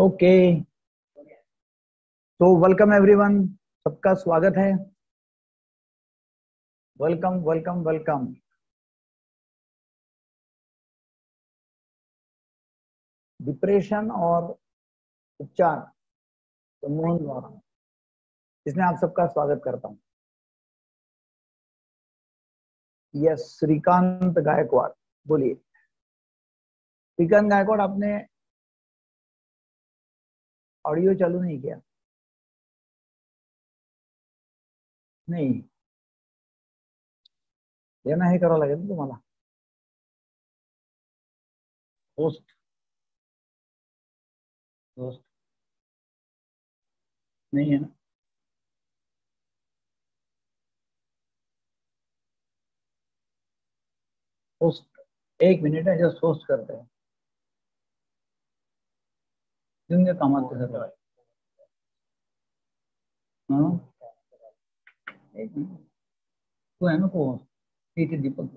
Okay. तो welcome everyone सबका स्वागत है। वेलकम वेलकम वेलकम डिप्रेशन और उपचार सम्मोहन द्वारा इसमें आप सबका स्वागत करता हूँ। यस, श्रीकांत गायकवाड़, बोलिए। श्रीकांत गायकवाड़, आपने ऑडिओ चालू नहीं किया। नाही। यांना हे करावं लागेल तुम्हाला। होस्ट होस्ट नहीं है ना? होस्ट एक मिनिट है, जस्ट होस्ट करते हैं। देऊन कामात सर हाँ एक मिनिट तू आहे ना को ठीक आहे दीपक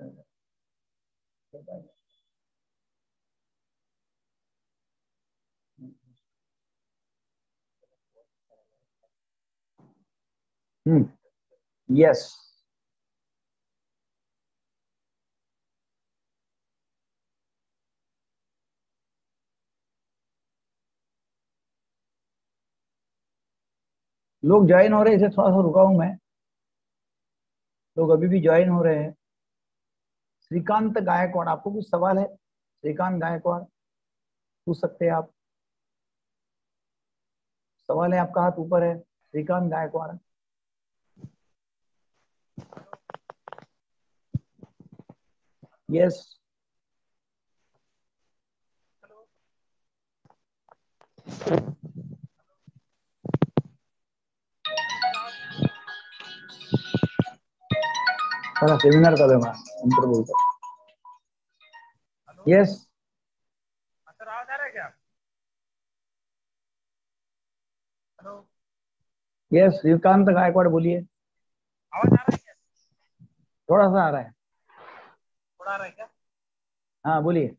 हम्म यस लोग ज्वाइन हो रहे हैं, इसे थोड़ा सा रुका हूँ मैं। लोग अभी भी ज्वाइन हो रहे हैं। श्रीकांत गायकवाड़, आपको कुछ सवाल है? श्रीकांत गायकवाड़, पूछ सकते हैं आप? सवाल है आपका, हाथ ऊपर है। श्रीकांत गायकवाड़। यस थोड़ा सेमिनार चालू है अंतर बोलतो यस यस श्रीकांत गायकवाड़ बोलिए आवाज़ आ रहा है क्या थोड़ा सा आ रहा है। थोड़ा आ रहा है क्या हाँ बोलिए।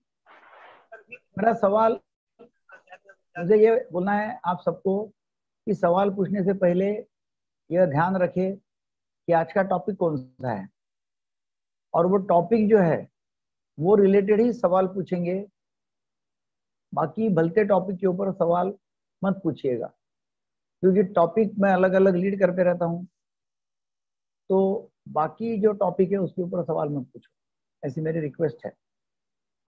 मेरा सवाल, मुझे ये बोलना है आप सबको कि सवाल पूछने से पहले यह ध्यान रखे कि आज का टॉपिक कौन सा है। और वो टॉपिक जो है, वो रिलेटेड ही सवाल पूछेंगे। बाकी भलते टॉपिक के ऊपर सवाल मत पूछिएगा। क्योंकि टॉपिक मैं अलग अलग लीड करते रहता हूँ। तो बाकी जो टॉपिक है, उसके ऊपर सवाल मत पूछो। ऐसी मेरी रिक्वेस्ट है।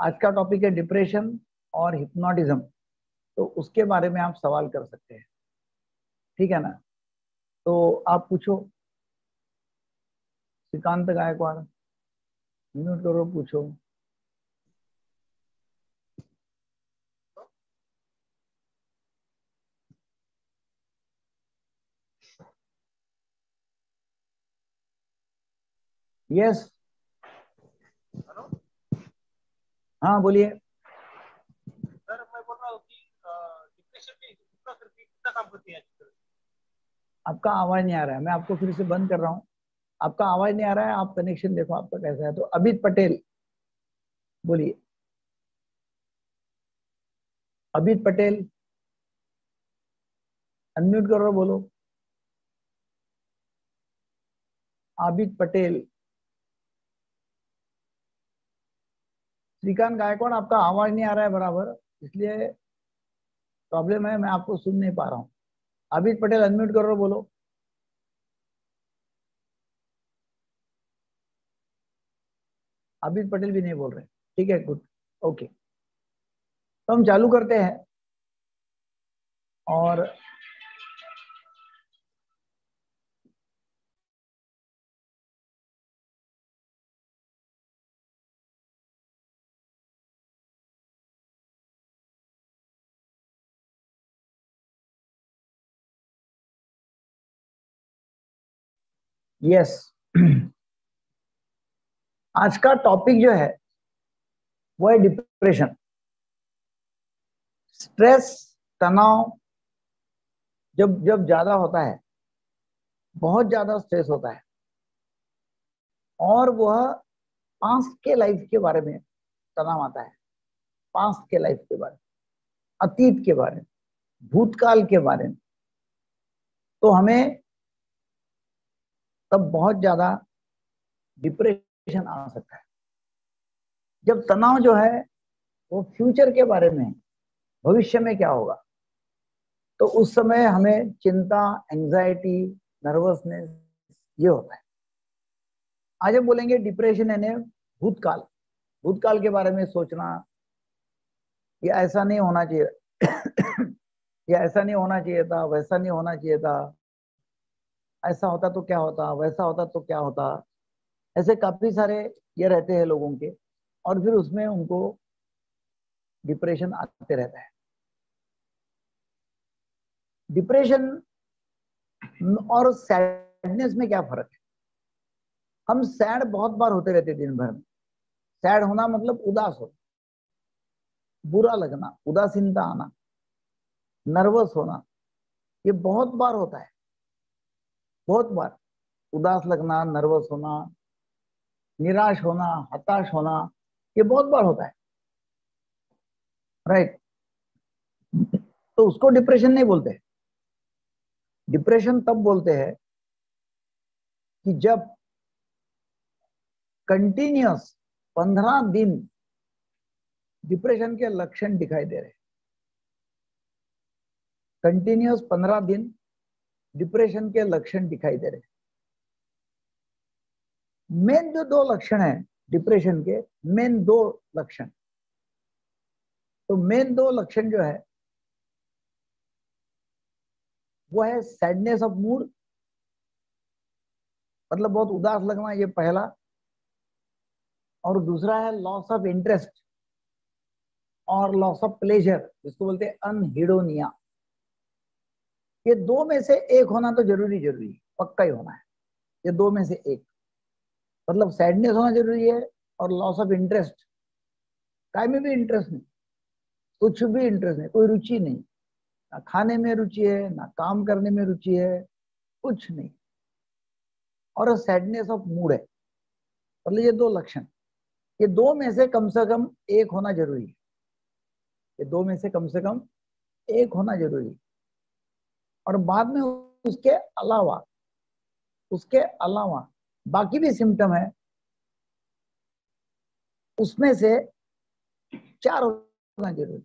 आज का टॉपिक है डिप्रेशन और हिप्नोटिज्म तो उसके बारे में आप सवाल कर सकते हैं। ठीक है ना? तो आप पूछो। श्रीकांत गायकवाड़। म्यूट करो पूछो यस हेलो हाँ बोलिए सर मैं बोल रहा हूँ कि डिप्रेशन में कितना सर कितना काम करती है आपका आवाज़ नहीं आ रहा है मैं आपको फिर से बंद कर रहा हूँ। आपका आवाज़ नहीं आ रहा है, आप कनेक्शन देखो आपका कैसा है। तो अमित पटेल, बोलिए। अमित पटेल अनम्यूट करो, बोलो। आबिद पटेल। श्रीकांत गायकवाड़, आपका आवाज़ नहीं आ रहा है बराबर, इसलिए प्रॉब्लम है, मैं आपको सुन नहीं पा रहा हूँ। आबिद पटेल अनम्यूट करो, बोलो। आबिद पटेल भी नहीं बोल रहे। ठीक है गुड ओके तो हम चालू करते हैं। और यस आज का टॉपिक जो है, वो है डिप्रेशन स्ट्रेस तनाव, जब जब ज़्यादा होता है, बहुत ज़्यादा स्ट्रेस होता है, और वह पास्ट के लाइफ के बारे में तनाव आता है पास्ट के लाइफ के बारे में, अतीत के बारे में, भूतकाल के बारे में तो हमें तब बहुत ज़्यादा डिप्रेशन आ सकता है। जब तनाव जो है, वो फ्यूचर के बारे में, भविष्य में क्या होगा? तो उस समय हमें चिंता एंजाइटी नर्वसनेस ये होता है। आज हम बोलेंगे डिप्रेशन यानी भूतकाल। भूतकाल के बारे में सोचना, ये ऐसा नहीं होना चाहिए। या ऐसा नहीं होना चाहिए था, वैसा नहीं होना चाहिए था। ऐसा होता तो क्या होता, वैसा होता तो क्या होता? ऐसे काफ़ी सारे ये रहते हैं लोगों के, और फिर उसमें उनको डिप्रेशन आते रहता है। डिप्रेशन और सैडनेस में क्या फ़र्क है? हम सैड बहुत बार होते रहते दिन भर में। सैड होना मतलब उदास होना, बुरा लगना, उदासीनता आना नर्वस होना, ये बहुत बार होता है। बहुत बार, उदास लगना नर्वस होना निराश होना, हताश होना, ये बहुत बार होता है। राइट तो उसको डिप्रेशन नहीं बोलते। डिप्रेशन तब बोलते हैं कि जब कंटिन्यूस पंद्रह दिन डिप्रेशन के लक्षण दिखाई दे रहे कंटिन्यूस पंद्रह दिन डिप्रेशन के लक्षण दिखाई दे रहे मेन जो दो लक्षण है डिप्रेशन के, मेन दो लक्षण। तो मेन दो लक्षण जो है, वो है सैडनेस ऑफ़ मूड मतलब बहुत उदास लगना, ये पहला। और दूसरा है लॉस ऑफ़ इंटरेस्ट और लॉस ऑफ़ प्लेजर जिसको बोलते हैं अनहिडोनिया। ये दो में से एक होना तो ज़रूरी ज़रूरी पक्का ही होना है। ये दो में से एक। मतलब सैडनेस होना ज़रूरी है और लॉस ऑफ़ इंटरेस्ट काय में भी इंटरेस्ट नहीं, कुछ भी इंटरेस्ट नहीं, कोई रुचि नहीं। ना खाने में रुचि है, ना काम करने में रुचि है, कुछ नहीं। और सैडनेस ऑफ़ मूड है। मतलब ये दो लक्षण। ये दो में से कम से कम एक होना ज़रूरी है। ये दो में से कम से कम एक होना ज़रूरी है। और बाद में उसके अलावा उसके अलावा बाकी भी सिम्टम है, उसमें से चार होना ज़रूरी?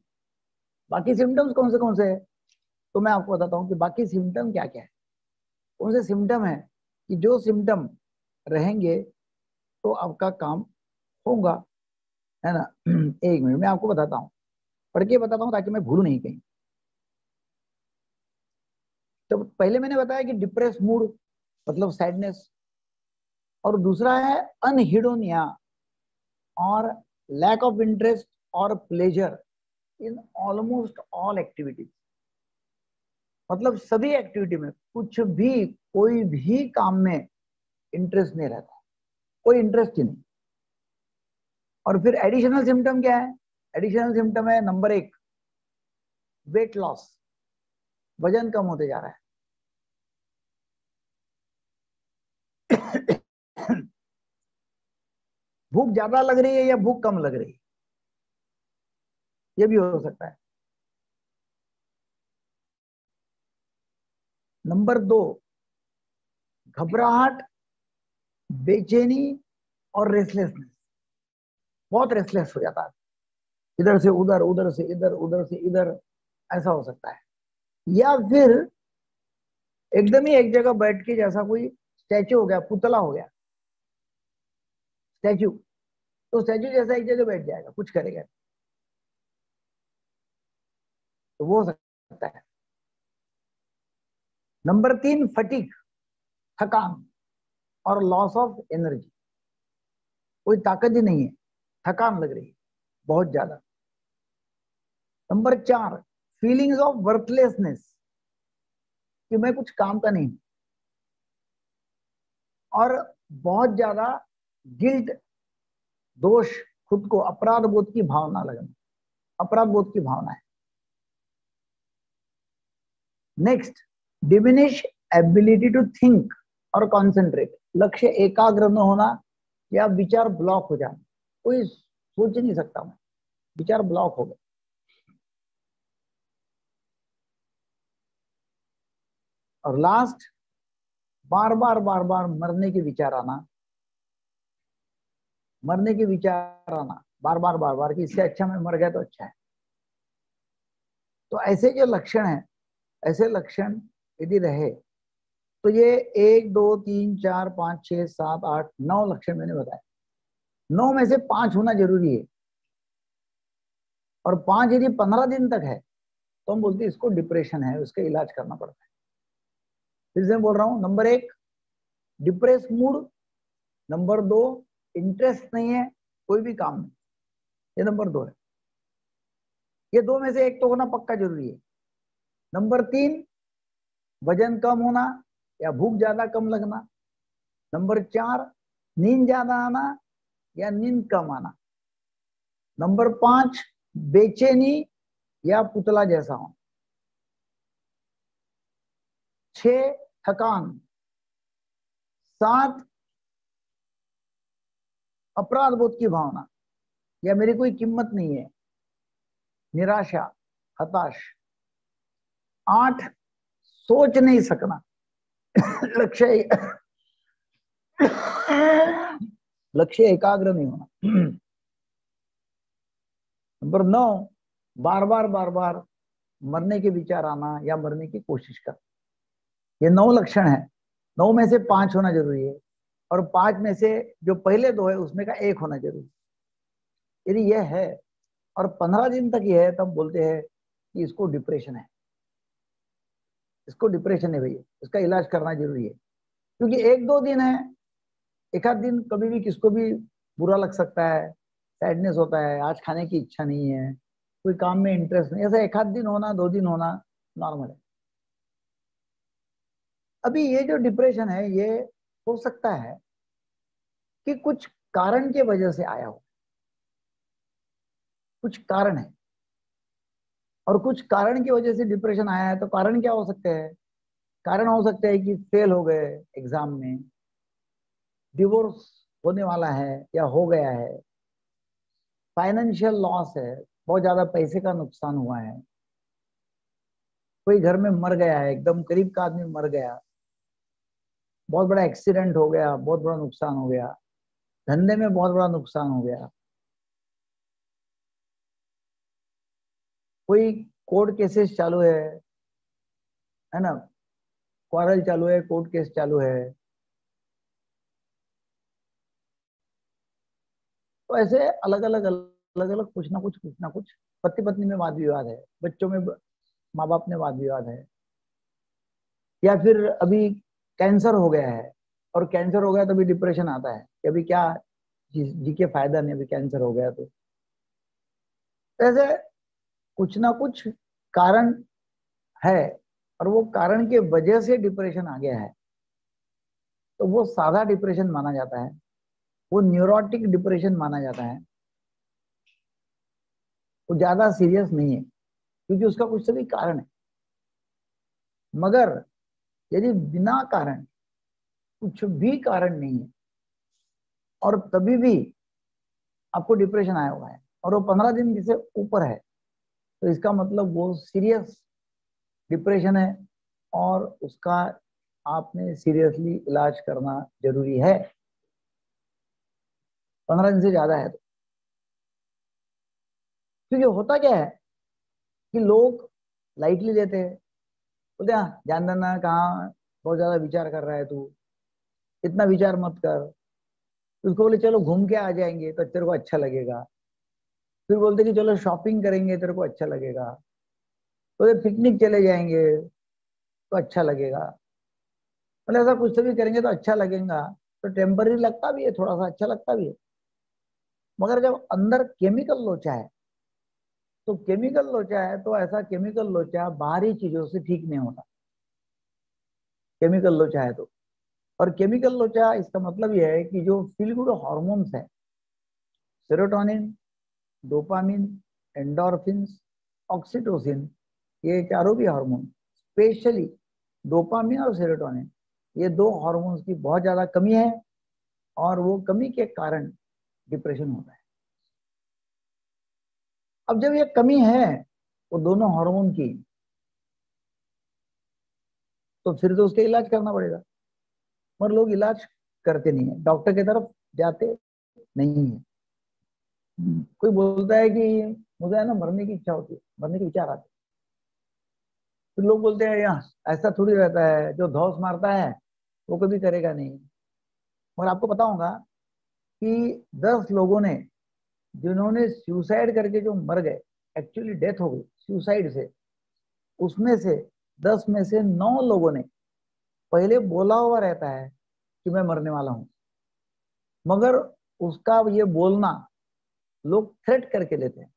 बाकी सिम्टम्स कौन से कौन से है? तो मैं आपको बताता हूँ कि बाकी सिम्टम क्या क्या है। कौन से सिम्टम है कि जो सिम्टम रहेंगे तो आपका काम होगा, है ना? एक मिनट, मैं आपको बताता हूँ। पढ़ के बताता हूँ ताकि मैं भूलू नहीं कहीं। तो पहले मैंने बताया कि डिप्रेस मूड मतलब सैडनेस और दूसरा है अनहिडोनिया और लैक ऑफ़ इंटरेस्ट और pleasure in almost all activities मतलब सभी एक्टिविटी में कुछ भी, कोई भी काम में इंटरेस्ट नहीं रहता। कोई इंटरेस्ट ही नहीं। और फिर एडिशनल सिम्टम क्या है? एडिशनल सिम्टम है नंबर एक वेट लॉस वज़न कम होते जा रहा है। भूख ज़्यादा लग रही है या भूख कम लग रही है? ये भी हो सकता है। नंबर दो, घबराहट, बेचैनी और रेसलेसनेस बहुत रेसलेस हो जाता है। इधर से उधर उधर से इधर, उधर से इधर, ऐसा हो सकता है। या फिर, एकदम ही एक जगह बैठ के जैसा कोई स्टैचू हो गया, पुतला हो गया। स्टैचू। तो स्टैचू जैसा एक जगह बैठ जाएगा, कुछ करेगा तो वो हो सकता है। नंबर तीन फटीक थकान और लॉस ऑफ़ एनर्जी कोई ताकत ही नहीं है, थकान लग रही है, बहुत ज़्यादा। नंबर चार फीलिंग्स ऑफ़ वर्थलेसनेस कि मैं कुछ काम का नहीं और बहुत ज़्यादा गिल्ट दोष खुद को अपराध बोध की भावना लगना, अपराध बोध की भावना है। Next diminish ability to think और कॉन्सेंट्रेट लक्ष्य एकाग्र न होना या विचार ब्लॉक हो जाना, कोई सोच नहीं सकता मैं। विचार ब्लॉक हो गए। और लास्ट बार बार बार बार मरने के विचार आना मरने के विचार आना। बार बार बार बार कि इससे अच्छा मैं मर गया तो अच्छा है। तो ऐसे जो लक्षण है। ऐसे लक्षण यदि रहे तो ये एक, दो, तीन, चार, पाँच, छह, सात, आठ, नौ लक्षण मैंने बताया नौ में से पाँच होना ज़रूरी है। और पाँच यदि पंद्रह दिन तक है तो हम बोलते इसको डिप्रेशन है उसका इलाज करना पड़ता है। फिर से बोल रहा हूँ, नंबर एक डिप्रेस मूड नंबर दो इंटरेस्ट नहीं है, कोई भी काम में ये नंबर दो है। ये दो में से एक तो होना पक्का ज़रूरी है। नंबर तीन, वज़न कम होना या भूख ज़्यादा कम लगना। नंबर चार, नींद ज़्यादा आना या नींद कम आना। नंबर पाँच, बेचैनी या पुतला जैसा हो छ थकान। सात अपराध बोध की भावना। या मेरी कोई कीमत नहीं है। निराशा, हताश। आठ, सोच नहीं सकना। लक्ष्य लक्ष्य एकाग्र नहीं होना। नंबर नौ बार बार बार बार मरने के विचार आना या मरने की कोशिश करना। ये नौ लक्षण है। नौ में से पाँच होना ज़रूरी है। और पाँच में से जो पहले दो है, उसमें का एक होना ज़रूरी। यदि यह है, और पंद्रह दिन तक यह है, तब बोलते हैं कि इसको डिप्रेशन है। इसको डिप्रेशन है भैया। इसका इलाज करना ज़रूरी है। क्योंकि एक दो दिन है, एक आध दिन कभी भी किसको भी बुरा लग सकता है सैडनेस होता है, आज खाने की इच्छा नहीं है, कोई काम में इंटरेस्ट नहीं ऐसा एक आध दिन होना, दो दिन होना नॉर्मल है। अभी ये जो डिप्रेशन है, ये हो सकता है कि कुछ कारण के वजह से आया हो। कुछ कारण है। और कुछ कारण की वजह से डिप्रेशन आया है तो कारण क्या हो सकते हैं? कारण हो सकते हैं कि फेल हो गए एग्ज़ाम में। डिवोर्स होने वाला है या हो गया है। फाइनेंशियल लॉस है, बहुत ज़्यादा पैसे का नुकसान हुआ है। कोई घर में मर गया है, एकदम करीब का आदमी मर गया। बहुत बड़ा एक्सीडेंट हो गया, बहुत बड़ा नुकसान हो गया। धंधे में बहुत बड़ा नुकसान हो गया। कोई कोर्ट केसेस चालू है है ना? क्वारल चालू है कोर्ट केस चालू है। तो ऐसे अलग अलग अलग अलग कुछ ना कुछ कुछ ना कुछ पति पत्नी में वाद विवाद है, बच्चों में माँ बाप में वाद विवाद है। या फिर अभी कैंसर हो गया है और कैंसर हो गया तो अभी डिप्रेशन आता है कि अभी क्या जी, जी के फ़ायदा नहीं अभी कैंसर हो गया तो। ऐसे कुछ ना कुछ कारण है और वो कारण के वजह से डिप्रेशन आ गया है। तो वो सादा डिप्रेशन माना जाता है वो न्यूरोटिक डिप्रेशन माना जाता है। वो ज़्यादा सीरियस नहीं है क्योंकि उसका कुछ सभी कारण है। मगर यदि बिना कारण, कुछ भी कारण नहीं है, और तभी भी आपको डिप्रेशन आया हुआ है, और वो पंद्रह दिन से ऊपर है तो इसका मतलब वो सीरियस डिप्रेशन है, और उसका आपने सीरियसली इलाज करना ज़रूरी है। पंद्रह दिन से ज़्यादा है तो। क्योंकि होता क्या है कि लोग लाइटली लेते हैं बोलते हाँ जान देना कहाँ, बहुत ज़्यादा विचार कर रहा है तू। इतना विचार मत कर। उसको बोले, चलो, घूम के आ जाएँगे तो तेरे को अच्छा लगेगा। फिर बोलते कि, चलो शॉपिंग करेंगे, तेरे को अच्छा लगेगा। तो पिकनिक चले जाएँगे तो अच्छा लगेगा। मतलब ऐसा कुछ तो भी करेंगे तो अच्छा लगेगा। तो टेम्पररी लगता भी है, थोड़ा सा अच्छा लगता भी है। मगर जब अंदर केमिकल लोचा है तो केमिकल लोचा है तो ऐसा केमिकल लोचा बाहरी चीज़ों से ठीक नहीं होता। केमिकल लोचा है तो। और केमिकल लोचा, इसका मतलब यह है कि जो फील गुड हॉर्मोन्स है सेरोटोनिन डोपामिन एंडोरफिन ऑक्सीटोसिन ये चारों भी हार्मोन स्पेशली डोपामिन और सेरोटोनिन ये दो हार्मोन्स की बहुत ज़्यादा कमी है और वो कमी के कारण डिप्रेशन होता है। अब जब ये कमी है, वो दोनों हार्मोन की तो फिर तो उसका इलाज करना पड़ेगा। मगर लोग इलाज करते नहीं है। डॉक्टर की तरफ़ जाते नहीं है। कोई बोलता है कि मुझे है ना मरने की इच्छा होती है, मरने के विचार आते फिर लोग बोलते हैं, यहाँ ऐसा थोड़ी रहता है, जो धौस मारता है, वो कभी करेगा नहीं। और आपको पता होगा कि दस लोगों ने जिन्होंने सुसाइड करके जो मर गए एक्चुअली डेथ हो गई सुसाइड से, उसमें से, दस में से नौ लोगों ने पहले बोला हुआ रहता है कि मैं मरने वाला हूँ। मगर उसका ये बोलना लोग थ्रेट करके लेते हैं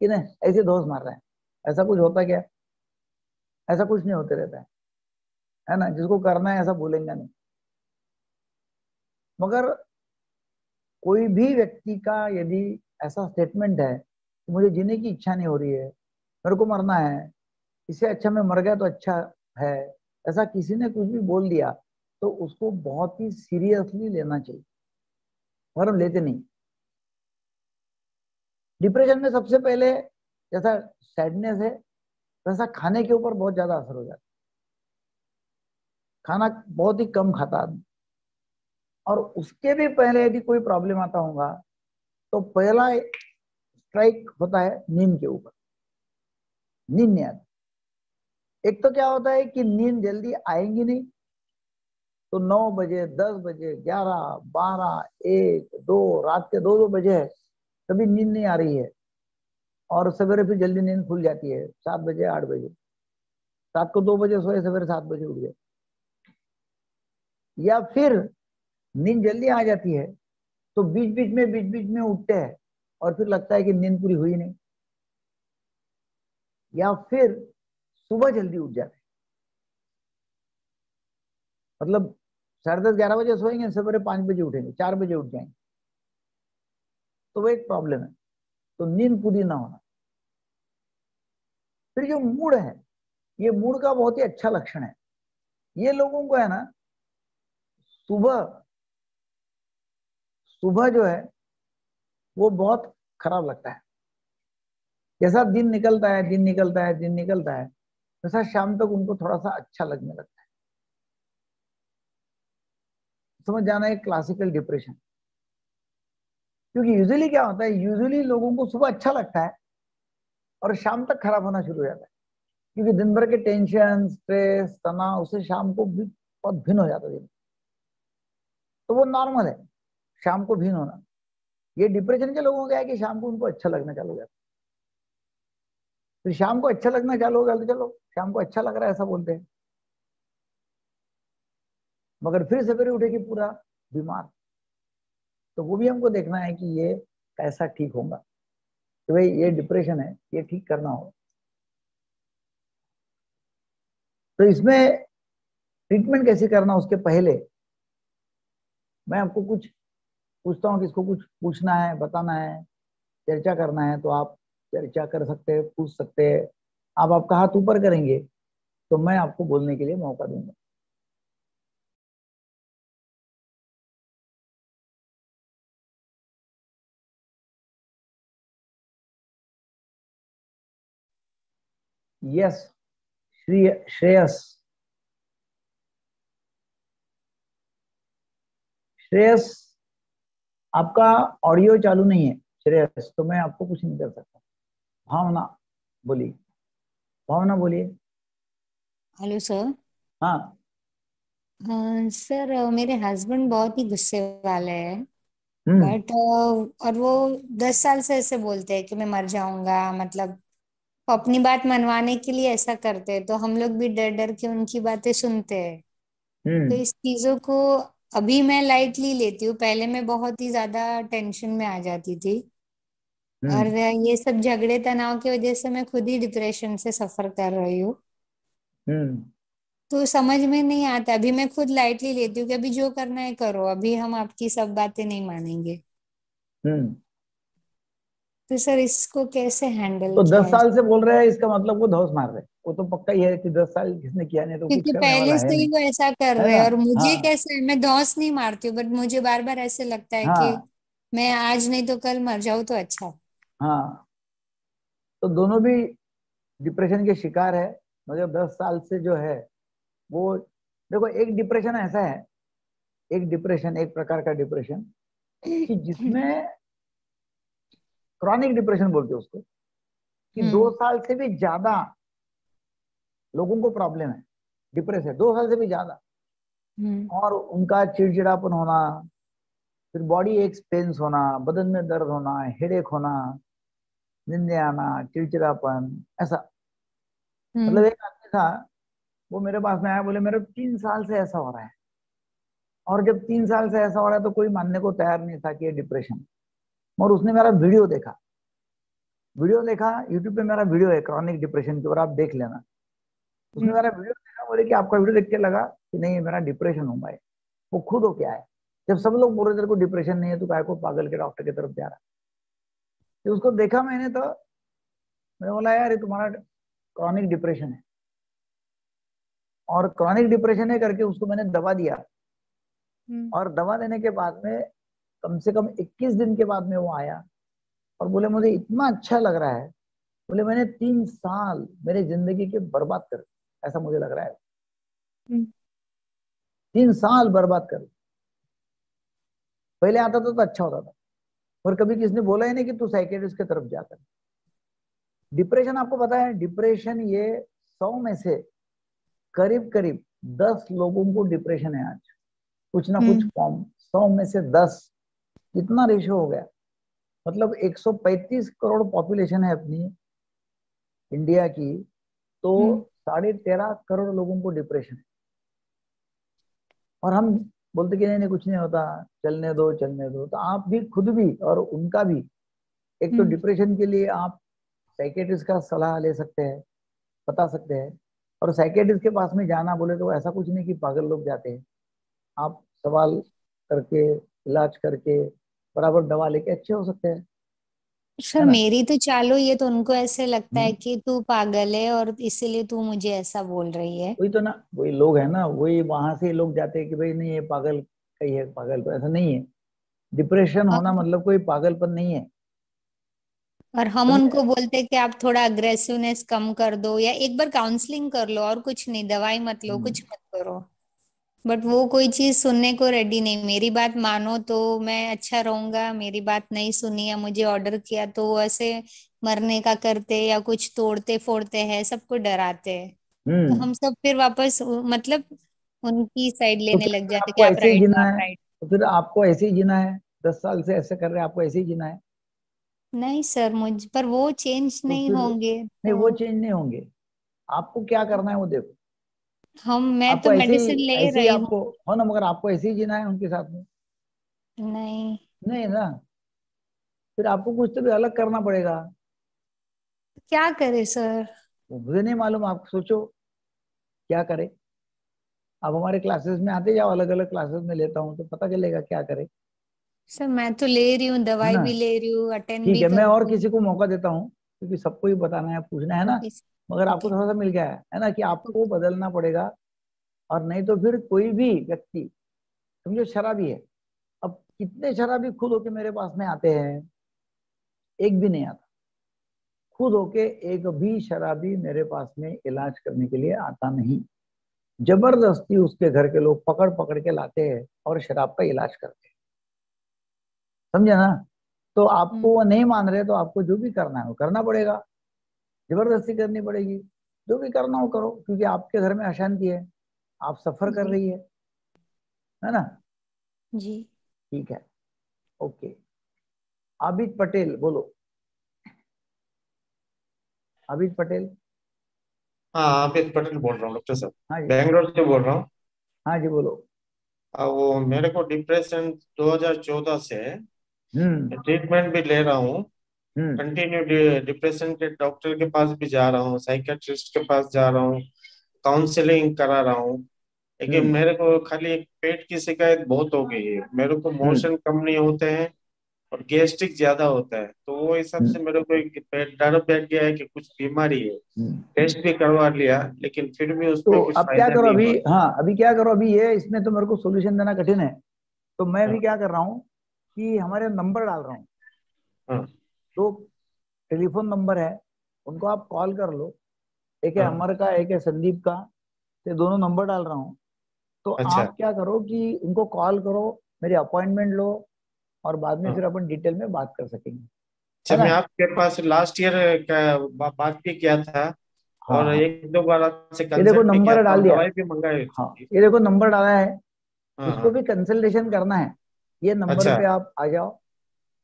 कि नहीं, ऐसे दोस्त मार रहे हैं। ऐसा कुछ होता क्या? ऐसा कुछ नहीं होते रहता है। है ना? जिसको करना है ऐसा बोलेंगे नहीं। मगर कोई भी व्यक्ति का यदि ऐसा स्टेटमेंट है कि मुझे जीने की इच्छा नहीं हो रही है, मेरे को मरना है इससे अच्छा मैं मर गया तो अच्छा है, ऐसा किसी ने कुछ भी बोल दिया तो उसको बहुत ही सीरियसली लेना चाहिए। और हम लेते नहीं। डिप्रेशन में सबसे पहले जैसा सैडनेस है, वैसा खाने के ऊपर बहुत ज़्यादा असर हो जाता है। खाना बहुत ही कम खाता आदमी। और उसके भी पहले यदि कोई प्रॉब्लम आता होगा तो पहला स्ट्राइक होता है नींद के ऊपर। नींद नहीं आती। एक तो क्या होता है कि नींद जल्दी आएँगी नहीं। तो नौ बजे, दस बजे, ग्यारह, बारह, एक, दो, रात के दो दो बजे है कभी नींद नहीं आ रही है। और सवेरे फिर जल्दी नींद खुल जाती है, सात बजे, आठ बजे। रात को दो बजे सोए, सवेरे सात बजे उठ गए। या फिर नींद जल्दी आ जाती है तो बीच बीच में बीच बीच में उठते हैं और फिर लगता है कि नींद पूरी हुई नहीं। या फिर सुबह जल्दी उठ जाते मतलब साढ़े दस, ग्यारह बजे सोएँगे, सवेरे पाँच बजे उठेंगे, चार बजे उठ जाएँगे। तो वो एक प्रॉब्लम है तो नींद पूरी ना होना। फिर जो मूड है, ये मूड का बहुत ही अच्छा लक्षण है। ये लोगों को है ना, सुबह सुबह जो है, वो बहुत खराब लगता है। जैसा दिन निकलता है, दिन निकलता है, दिन निकलता है, वैसा शाम तक उनको थोड़ा सा अच्छा लगने लगता है। समझ जाना है क्लासिकल डिप्रेशन क्योंकि यूजुअली क्या होता है यूजुअली लोगों को सुबह अच्छा लगता है और शाम तक खराब होना शुरू हो जाता है। क्योंकि दिन भर के टेंशन स्ट्रेस तनाव, उसे शाम को भी बहुत भिन्न हो जाता है दिन। तो वो नॉर्मल है। शाम को भीन होना। ये डिप्रेशन के लोगों का है कि शाम को उनको अच्छा लगना चालू हो जाता तो शाम को अच्छा लगना चालू हो गया तो चलो, शाम को अच्छा लग रहा है ऐसा बोलते हैं। मगर फिर सवेरे उठे कि पूरा बीमार। तो वो भी हमको देखना है कि ये कैसा ठीक होगा। तो भाई ये डिप्रेशन है, ये ठीक करना हो तो इसमें ट्रीटमेंट कैसे करना उसके पहले? मैं आपको कुछ पूछता हूँ कि इसको कुछ पूछना है, बताना है, चर्चा करना है तो आप चर्चा कर सकते हैं, पूछ सकते हैं। आप आपका हाथ ऊपर करेंगे तो मैं आपको बोलने के लिए मौका दूँगा। यस श्री श्रेयस। श्रेयस आपका ऑडियो चालू नहीं है श्रेयस तो मैं आपको कुछ नहीं कर सकता। भावना बोलिए। भावना बोलिए। हेलो सर हाँ। सर मेरे हस्बैंड बहुत ही गुस्से वाले हैं। हम्म। बट और वो दस साल से ऐसे बोलते हैं कि मैं मर जाऊँगा मतलब अपनी बात मनवाने के लिए ऐसा करते हैं। तो हम लोग भी डर डर के उनकी बातें सुनते हैं। तो हम्म इस चीज़ों को अभी मैं लाइटली लेती हूँ। पहले मैं बहुत ही ज़्यादा टेंशन में आ जाती थी। और हम्म ये सब झगड़े तनाव की वजह से मैं खुद ही डिप्रेशन से सफ़र कर रही हूँ। हम्म। तो समझ में नहीं आता। अभी मैं खुद लाइटली लेती हूँ कि अभी जो करना है करो। अभी हम आपकी सब बातें नहीं मानेंगे। हम्म। तो सर इसको कैसे हैंडल तो दस साल से बोल रहे हैं इसका मतलब वो धौस मार रहे वो तो पक्का ही है कि दस साल किसने किया नहीं तो कुछ क्योंकि पहले से ही वो ऐसा कर रहे हैं और मुझे हाँ। कैसे मैं धौंस नहीं मारती हूँ बट मुझे बार बार ऐसे लगता है कि हाँ। मैं आज नहीं तो कल मर जाऊँ तो अच्छा। हाँ। तो दोनों भी डिप्रेशन के शिकार है मगर दस साल से जो है वो देखो एक डिप्रेशन ऐसा है एक डिप्रेशन एक प्रकार का डिप्रेशन कि जिसमें क्रॉनिक डिप्रेशन बोलते हैं उसको कि दो हम्म। साल से भी ज़्यादा लोगों को प्रॉब्लम है डिप्रेस है दो साल से भी ज़्यादा। हम्म, और उनका चिड़चिड़ापन होना फिर बॉडी एक्सपेंस होना बदन में दर्द होना हेडेक होना निंदे आना चिड़चिड़ापन ऐसा। हम्म, मतलब एक आदमी था वो मेरे पास में आया बोले मेरे तीन साल से ऐसा हो रहा है। और जब तीन साल से ऐसा हो रहा है तो कोई मानने को तैयार नहीं था कि ये डिप्रेशन और उसने मेरा वीडियो देखा। वीडियो देखा यूट्यूब पे मेरा वीडियो है क्रॉनिक डिप्रेशन के ऊपर आप देख लेना। उसने हम्म। मेरा वीडियो देखा बोले कि आपका वीडियो देख के लगा कि नहीं मेरा डिप्रेशन हो है वो खुद हो क्या है? जब सब लोग बोल रहे तेरे को डिप्रेशन नहीं है तो काय को पागल के डॉक्टर की तरफ़ जा रहा है। तो उसको देखा मैंने तो मैंने बोला यार ये तुम्हारा क्रॉनिक डिप्रेशन है। और क्रॉनिक डिप्रेशन है करके उसको मैंने दवा दिया। हम्म, और दवा देने के बाद में कम से कम 21 दिन के बाद में वो आया और बोले मुझे इतना अच्छा लग रहा है। बोले मैंने तीन साल मेरे ज़िंदगी के बर्बाद कर ऐसा मुझे लग रहा है। हम्म। तीन साल बर्बाद कर पहले आता था तो अच्छा होता था। और कभी किसने बोला ही नहीं कि तू साइकेट्रिस्ट की तरफ़ जाकर। डिप्रेशन आपको पता है डिप्रेशन ये सौ में से करीब करीब दस लोगों को डिप्रेशन है आज। कुछ ना कुछ हम्म। फॉर्म सौ में से दस। कितना रेशियो हो गया। मतलब 135 करोड़ पॉपुलेशन है अपनी इंडिया की। तो हम्म। साढ़े तेरह करोड़ लोगों को डिप्रेशन है। और हम बोलते कि नहीं नहीं कुछ नहीं होता चलने दो चलने दो। तो आप भी खुद भी और उनका भी एक तो हम्म। डिप्रेशन के लिए आप साइकेट्रिस्ट का सलाह ले सकते हैं बता सकते हैं। और साइकेट्रिस्ट के पास में जाना बोले तो ऐसा कुछ नहीं कि पागल लोग जाते हैं। आप सवाल करके इलाज करके बराबर दवा लेके अच्छे हो सकते हैं। सर ना? मेरी तो चालू ये तो उनको ऐसे लगता है हम्म। कि तू पागल है और इसीलिए तू मुझे ऐसा बोल रही है वही तो ना वही लोग है ना वही वहाँ से लोग जाते हैं कि भाई नहीं ये पागल कही है पागल ऐसा नहीं है डिप्रेशन। होना मतलब कोई पागलपन नहीं है और हम? उनको बोलते हैं कि आप थोड़ा अग्रेसिवनेस कम कर दो या एक बार काउंसलिंग कर लो और कुछ नहीं दवाई मत लो हम्म। कुछ मत करो बट वो कोई चीज़ सुनने को रेडी नहीं। मेरी बात मानो तो मैं अच्छा रहूँगा। मेरी बात नहीं सुनी या मुझे ऑर्डर किया तो वो ऐसे मरने का करते या कुछ तोड़ते फोड़ते हैं सबको डराते हैं। तो हम्म हम सब फिर वापस मतलब उनकी साइड तो लेने फिर लग जाते आपको ऐसे ही जीना है तो फिर आपको ऐसे ही जीना है? दस साल से ऐसे कर रहे हैं आपको ऐसे ही जीना है? नहीं सर मुझ पर वो चेंज तो नहीं होंगे नहीं वो तो चेंज नहीं होंगे। आपको क्या करना है वो देखो। हम मैं तो मेडिसिन ले रही हूँ आपको हो। ना मगर आपको ऐसे ही जीना है उनके साथ में। नहीं। नहीं ना? फिर आपको कुछ तो भी अलग करना पड़ेगा। क्या करे सर? वो मुझे नहीं मालूम आप सोचो। क्या करे? आप हमारे क्लासेस में आते जाओ अलग अलग क्लासेस में लेता हूँ तो पता चलेगा क्या करे। सर मैं तो ले रही हूँ दवाई भी ले रही हूँ अटेंड ठीक है मैं और किसी को मौका देता हूँ क्योंकि सबको ही बताना है पूछना है ना। मगर आपको थोड़ा सा मिल गया है है ना कि आपको बदलना पड़ेगा। और नहीं तो फिर कोई भी व्यक्ति समझो शराबी है। अब कितने शराबी खुद होके मेरे पास में आते हैं? एक भी नहीं आता। खुद होके एक भी शराबी मेरे पास में इलाज करने के लिए आता नहीं। ज़बरदस्ती उसके घर के लोग पकड़ पकड़ के लाते हैं और शराब का इलाज करते हैं। समझे ना? तो आपको वो नहीं मान रहे तो आपको जो भी करना है वो करना पड़ेगा। ज़बरदस्ती करनी पड़ेगी। जो भी करना हो करो क्योंकि आपके घर में अशांति है। आप सफ़र कर रही है। है ना? जी। ठीक है। ओके। आबिद पटेल बोलो। आबिद पटेल? हाँ अमित पटेल बोल रहा हूँ डॉक्टर साहब। हाँ जी। बैंगलोर से बोल रहा हूँ। हाँ जी बोलो। आ, वो मेरे को डिप्रेशन 2014 से हम्म। ट्रीटमेंट भी ले रहा हूँ। कंटिन्यू डिप्रेशन के डॉक्टर के पास भी जा रहा हूँ साइकेट्रिस्ट के पास जा रहा हूँ काउंसलिंग करा रहा हूँ। लेकिन हम्म। मेरे को खाली एक पेट की शिकायत बहुत हो गई है। मेरे को मोशन कम नहीं होते हैं और गैस्ट्रिक ज़्यादा होता है। तो वो हिसाब से मेरे को एक पेट डर बैठ गया है कि कुछ बीमारी है। हम्म। टेस्ट भी करवा लिया लेकिन फिर भी उसमें तो अब क्या करो अभी? हाँ अभी क्या करो? अभी ये इसमें तो मेरे को सोल्यूशन देना कठिन है। तो मैं अभी क्या कर रहा हूँ कि हमारे नंबर डाल रहा हूँ। दो टेलीफोन नंबर है उनको आप कॉल कर लो एक है हाँ। अमर का एक है संदीप का तो दोनों नंबर डाल रहा हूँ तो अच्छा। आप क्या करो कि उनको कॉल करो मेरी अपॉइंटमेंट लो और बाद में हाँ। फिर अपन डिटेल में बात कर सकेंगे अच्छा मैं आपके पास लास्ट ईयर का बात भी किया था और हाँ एक दो बार आपसे ये देखो नंबर डाल दिया। भी मंगाई हाँ ये देखो नंबर डाला है हाँ उसको भी कंसल्टेशन करना है ये नंबर अच्छा। पे आप आ जाओ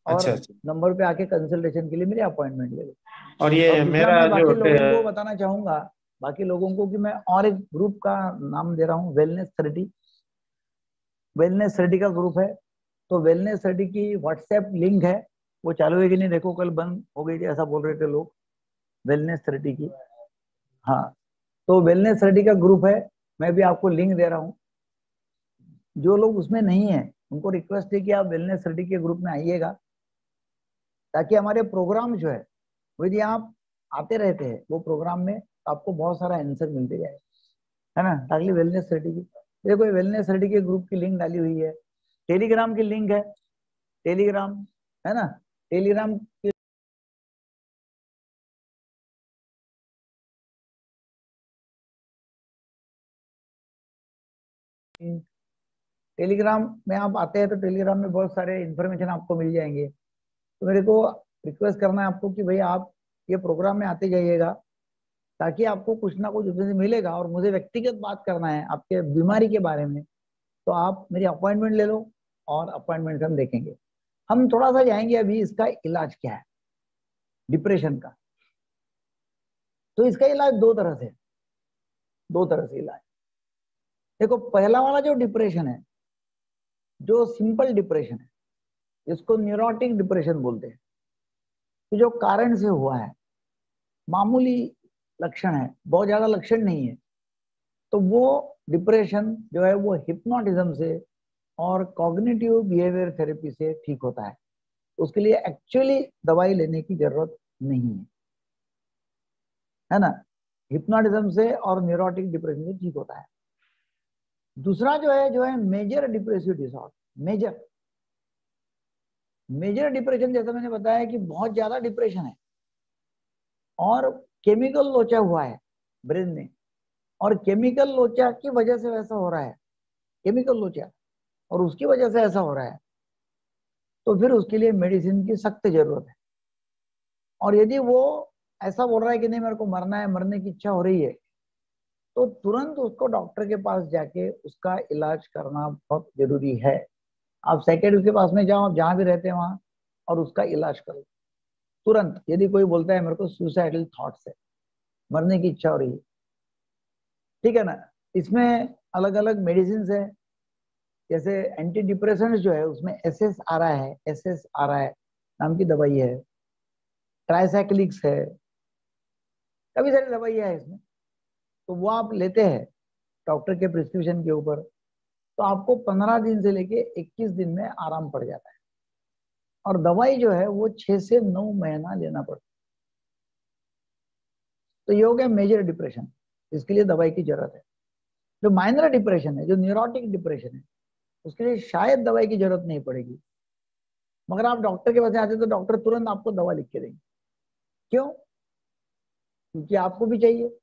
और अच्छा अच्छा। नंबर पे आके कंसल्टेशन के लिए मेरी अपॉइंटमेंट ले लो। और और ये दूसरा मेरा मैं बाकी जो लोगों को बताना चाहूँगा बाकी लोगों को कि मैं और एक ग्रुप का नाम दे रहा हूँ वेलनेस थर्टी वेलनेस थर्टी का ग्रुप है तो वेलनेस थर्टी की व्हाट्सएप लिंक है वो चालू है कि नहीं देखो कल बंद हो गई थी ऐसा बोल रहे थे लोग वेलनेस थर्टी की। हाँ तो वेलनेस थर्टी का ग्रुप है मैं भी आपको लिंक दे रहा हूँ। जो लोग उसमें नहीं है उनको रिक्वेस्ट है कि आप वेलनेस थर्टी के ग्रुप में आइएगा। ताकि हमारे प्रोग्राम जो है, वो यदि आप आते रहते हैं, वो प्रोग्राम में तो आपको बहुत सारा आंसर मिलते जाए है ना? ताकि वेलनेस थर्टी की देखो वेलनेस थर्टी के ग्रुप की लिंक डाली हुई है। टेलीग्राम की लिंक है। टेलीग्राम है ना? टेलीग्राम की टेलीग्राम में आप आते हैं तो टेलीग्राम में बहुत सारे इन्फॉर्मेशन आपको मिल जाएँगे। तो मेरे को रिक्वेस्ट करना है आपको कि भाई आप ये प्रोग्राम में आते जाइएगा, ताकि आपको कुछ ना कुछ उसमें से मिलेगा और मुझे व्यक्तिगत बात करना है आपके बीमारी के बारे में तो आप मेरी अपॉइंटमेंट ले लो और अपॉइंटमेंट हम देखेंगे। हम थोड़ा सा जाएँगे अभी इसका इलाज क्या है डिप्रेशन का। तो इसका इलाज दो तरह से, दो तरह से इलाज। देखो, पहला वाला जो डिप्रेशन है, जो सिंपल डिप्रेशन है इसको न्यूरोटिक डिप्रेशन बोलते हैं। कि जो कारण से हुआ है, मामूली लक्षण है, बहुत ज़्यादा लक्षण नहीं है तो वो डिप्रेशन जो है, वो हिप्नोटिज्म से और कॉग्निटिव बिहेवियर थेरेपी से ठीक होता है। उसके लिए एक्चुअली दवाई लेने की ज़रूरत नहीं है। है ना? हिप्नोटिज्म से और न्यूरोटिक डिप्रेशन से ठीक होता है। दूसरा जो है जो है major depressive disorder major major depression, जैसा मैंने बताया कि बहुत ज़्यादा डिप्रेशन है। और केमिकल लोचा हुआ है ब्रेन में। और केमिकल लोचा की वजह से वैसा हो रहा है। केमिकल लोचा। और उसकी वजह से ऐसा हो रहा है। तो फिर उसके लिए मेडिसिन की सख्त ज़रूरत है। और यदि वो ऐसा बोल रहा है कि नहीं, मेरे को मरना है, मरने की इच्छा हो रही है तो तुरंत उसको डॉक्टर के पास जाके उसका इलाज करना बहुत ज़रूरी है। आप सेकेंड के पास में जाओ, आप जहाँ भी रहते हैं वहाँ, और उसका इलाज करो। तुरंत, यदि कोई बोलता है मेरे को सुसाइडल थॉट्स है, मरने की इच्छा हो रही है, ठीक है ना? इसमें अलग अलग मेडिसिन है। जैसे एंटी डिप्रेशन जो है, उसमें एस एस आ रहा है एस एस आ रहा है नाम की दवाई है। ट्राइसाइक्लिक्स है। कभी सारी दवाई है इसमें। तो वो आप लेते हैं डॉक्टर के प्रिस्क्रिप्शन के ऊपर। तो आपको पंद्रह दिन से लेके इक्कीस दिन में आराम पड़ जाता है। और दवाई जो है, वो छह से नौ महीना लेना पड़ता है। तो ये हो गया मेजर डिप्रेशन इसके लिए दवाई की ज़रूरत है। जो माइनर डिप्रेशन है, जो न्यूरोटिक डिप्रेशन है, उसके लिए शायद दवाई की ज़रूरत नहीं पड़ेगी। मगर आप डॉक्टर के पास आते तो डॉक्टर तुरंत आपको दवा लिख के देंगे। क्यों? क्योंकि आपको भी चाहिए।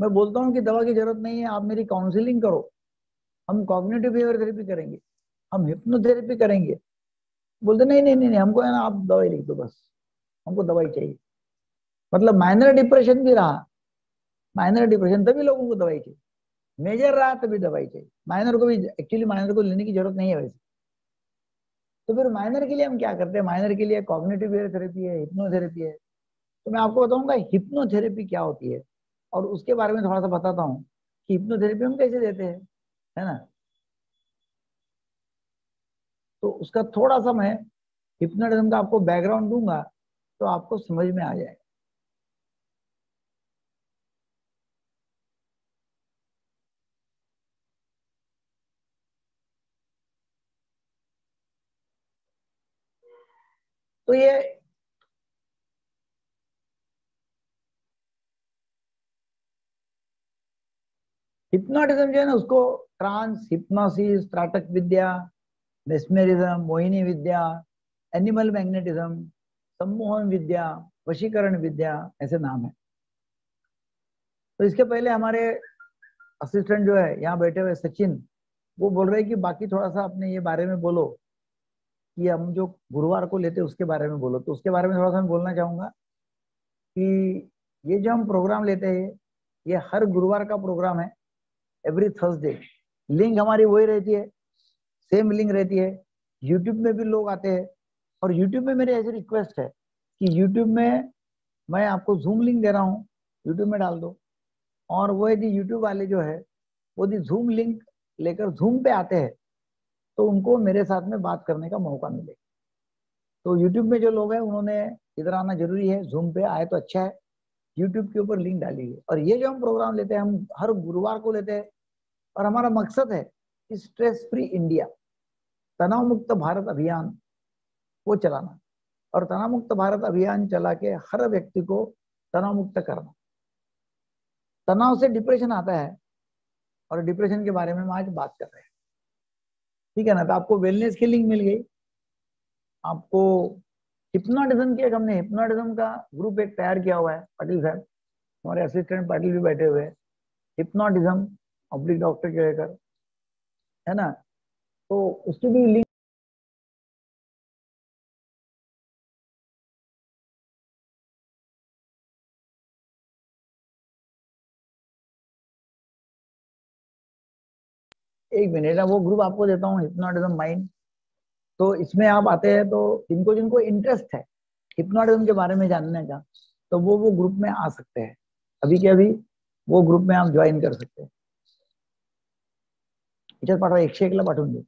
मैं बोलता हूँ कि दवा की ज़रूरत नहीं है, आप मेरी काउंसलिंग करो। हम कॉग्निटिव बिहेवियर थेरेपी करेंगे हम हिप्नोथेरेपी करेंगे। बोलते नहीं नहीं नहीं, हमको है ना आप दवाई लिख दो बस। हमको दवाई चाहिए। मतलब माइनर डिप्रेशन भी रहा। माइनर डिप्रेशन तभी लोगों को दवाई चाहिए। मेजर रहा तभी दवाई चाहिए। माइनर को भी एक्चुअली माइनर को लेने की ज़रूरत नहीं है वैसे। तो फिर माइनर के लिए हम क्या करते हैं? माइनर के लिए कॉग्निटिव बिहेवियर थेरेपी है हिप्नोथेरेपी है। तो मैं आपको बताऊँगा हिप्नोथेरेपी क्या होती है? और उसके बारे में थोड़ा सा बताता हूँ कि हिप्नोथेरेपी हम कैसे देते हैं? है ना? तो उसका थोड़ा सा मैं हिप्नोटिज्म का आपको बैकग्राउंड दूँगा तो आपको समझ में आ जाएगा। तो ये हिप्नोटिज्म जो है ना, उसको ट्रांस हिप्नोसिस त्राटक विद्या मेस्मेरिज्म मोहिनी विद्या एनिमल मैग्नेटिज्म सम्मोहन विद्या वशीकरण विद्या ऐसे नाम है। तो इसके पहले हमारे असिस्टेंट जो है, यहाँ बैठे हुए सचिन, वो बोल रहे हैं कि बाकी थोड़ा सा अपने ये बारे में बोलो, कि हम जो गुरुवार को लेते उसके बारे में बोलो। तो उसके बारे में थोड़ा सा मैं बोलना चाहूँगा कि ये जो हम प्रोग्राम लेते हैं, ये हर गुरुवार का प्रोग्राम है। एवरी थर्सडे लिंक हमारी वही रहती है सेम लिंक रहती है। यूट्यूब में भी लोग आते हैं और यूट्यूब में मेरी ऐसी रिक्वेस्ट है कि यूट्यूब में मैं आपको जूम लिंक दे रहा हूँ। यूट्यूब में डाल दो। और वो यदि यूट्यूब वाले जो है, वो यदि जूम लिंक लेकर जूम पे आते हैं तो उनको मेरे साथ में बात करने का मौका मिले। तो यूट्यूब में जो लोग हैं, उन्होंने इधर आना ज़रूरी है। जूम पे आए तो अच्छा है। यूट्यूब के ऊपर लिंक डाली है। और ये जो हम प्रोग्राम लेते हैं, हम हर गुरुवार को लेते हैं। और हमारा मकसद है कि स्ट्रेस फ्री इंडिया तनाव मुक्त भारत अभियान वो चलाना और तनाव मुक्त भारत अभियान चला के हर व्यक्ति को तनाव मुक्त करना। तनाव से डिप्रेशन आता है और डिप्रेशन के बारे में हम आज बात कर रहे हैं। ठीक है ना? तो आपको वेलनेस की लिंक मिल गई। आपको हिप्नोटिज्म की एक हमने। हिप्नोटिज्म का ग्रुप एक तैयार किया हुआ है पाटिल साहब। हमारे असिस्टेंट पाटिल भी बैठे हुए हैं। हिप्नोटिज्म ऑब्लिक डॉक्टर के लेकर है ना? तो उसकी भी लिंक एक मिनट वो ग्रुप आपको देता हूँ हिप्नोटिज्म माइंड तो इसमें आप आते हैं तो जिनको जिनको इंटरेस्ट है हिप्नोटिज्म के बारे में जानने का तो वो वो ग्रुप में आ सकते हैं। अभी के अभी वो ग्रुप में आप ज्वाइन कर सकते हैं। याच्यात पाठवा एकशे एकला पाठवून देऊ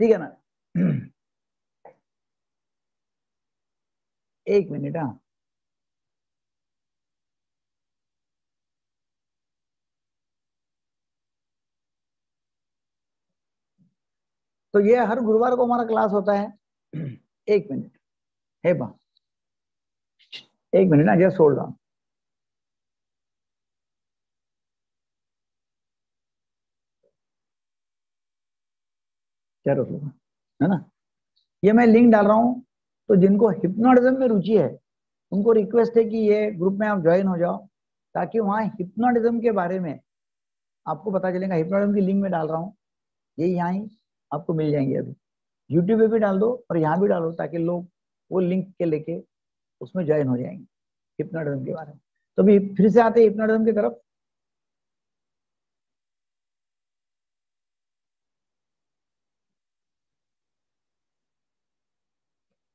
ठीक है ना? एक मिनिट हाँ। तो ये हर गुरुवार को हमारा क्लास होता है। एक मिनट, हे बा एक मिनट ना जस्ट होल्ड ऑन क्या रोक लूँगा? है ना? ये मैं लिंक डाल रहा हूँ तो जिनको हिप्नोटिज्म में रुचि है, उनको रिक्वेस्ट है कि ये ग्रुप में आप ज्वाइन हो जाओ, ताकि वहाँ हिप्नोटिज्म के बारे में आपको पता चलेगा। हिप्नोटिज्म की लिंक में डाल रहा हूँ, ये यहाँ ही आपको मिल जाएँगे अभी। यूट्यूब पे भी डाल दो और यहाँ भी डालो ताकि लोग वो लिंक के लेके उसमें ज्वाइन हो जाएँगे हिप्नोटिज्म के बारे में। तो अभी फिर से आते हैं हिप्नोटिज्म की तरफ़।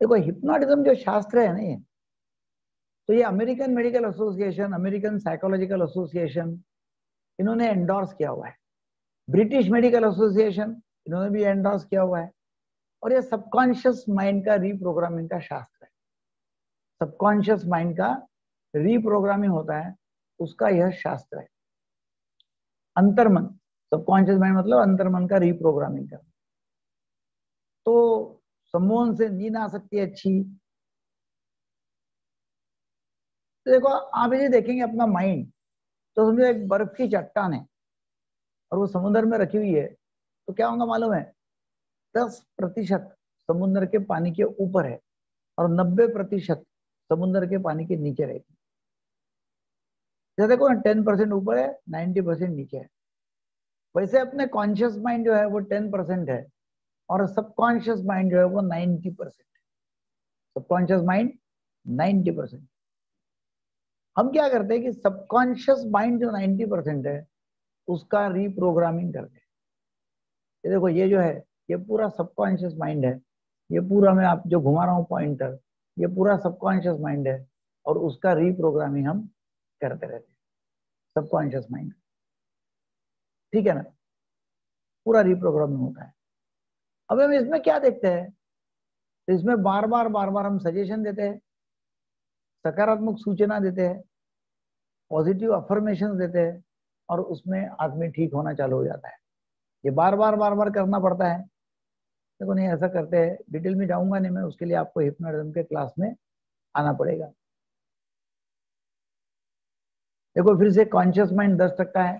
देखो हिप्नोटिज्म जो शास्त्र है ना ये तो ये American Medical Association American Psychological Association इन्होंने एंडोर्स किया हुआ है। ब्रिटिश मेडिकल एसोसिएशन इन्होंने भी एंडोर्स किया हुआ है। और ये सबकॉन्शियस माइंड का रीप्रोग्रामिंग का शास्त्र है। सबकॉन्शियस माइंड का रीप्रोग्रामिंग होता है, उसका यह शास्त्र है। अंतर्मन सबकॉन्शियस माइंड मतलब अंतर्मन का रीप्रोग्रामिंग करना। तो सम्मोहन से नींद आ सकती है अच्छी। तो देखो, आप ये देखेंगे अपना माइंड तो समझो एक बर्फ़ की चट्टान है, और वो समुद्र में रखी हुई है तो क्या होगा मालूम है? दस प्रतिशत समुद्र के पानी के ऊपर है, और नब्बे प्रतिशत समुद्र के पानी के नीचे रहेगी जैसे देखो टेन परसेंट ऊपर है नाइन्टी परसेंट नीचे है। वैसे अपने कॉन्शियस माइंड जो है, वो टेन परसेंट है। और सबकॉन्शियस माइंड जो है वो ninety percent subconscious mind ninety percent हम क्या करते हैं कि सबकॉन्शियस माइंड जो नाइन्टी परसेंट है, उसका रीप्रोग्रामिंग करते हैं। ये देखो, ये जो है, ये पूरा सबकॉन्शियस माइंड है। ये पूरा मैं आप जो घुमा रहा हूँ पॉइंटर ये पूरा सबकॉन्शियस माइंड है और उसका रीप्रोग्रामिंग हम करते रहते हैं। सबकॉन्शियस माइंड ठीक है ना? पूरा रीप्रोग्रामिंग होता है। अब हम इसमें क्या देखते हैं? तो इसमें बार बार बार बार हम सजेशन देते हैं, सकारात्मक सूचना देते हैं पॉजिटिव अफर्मेशन देते हैं और उसमें आदमी ठीक होना चालू हो जाता है। ये बार बार बार बार करना पड़ता है। देखो, नहीं, ऐसा करते हैं डिटेल में जाऊँगा नहीं मैं, उसके लिए आपको हिप्नोटिज्म के क्लास में आना पड़ेगा। देखो, फिर से कॉन्शियस माइंड दस टक्का है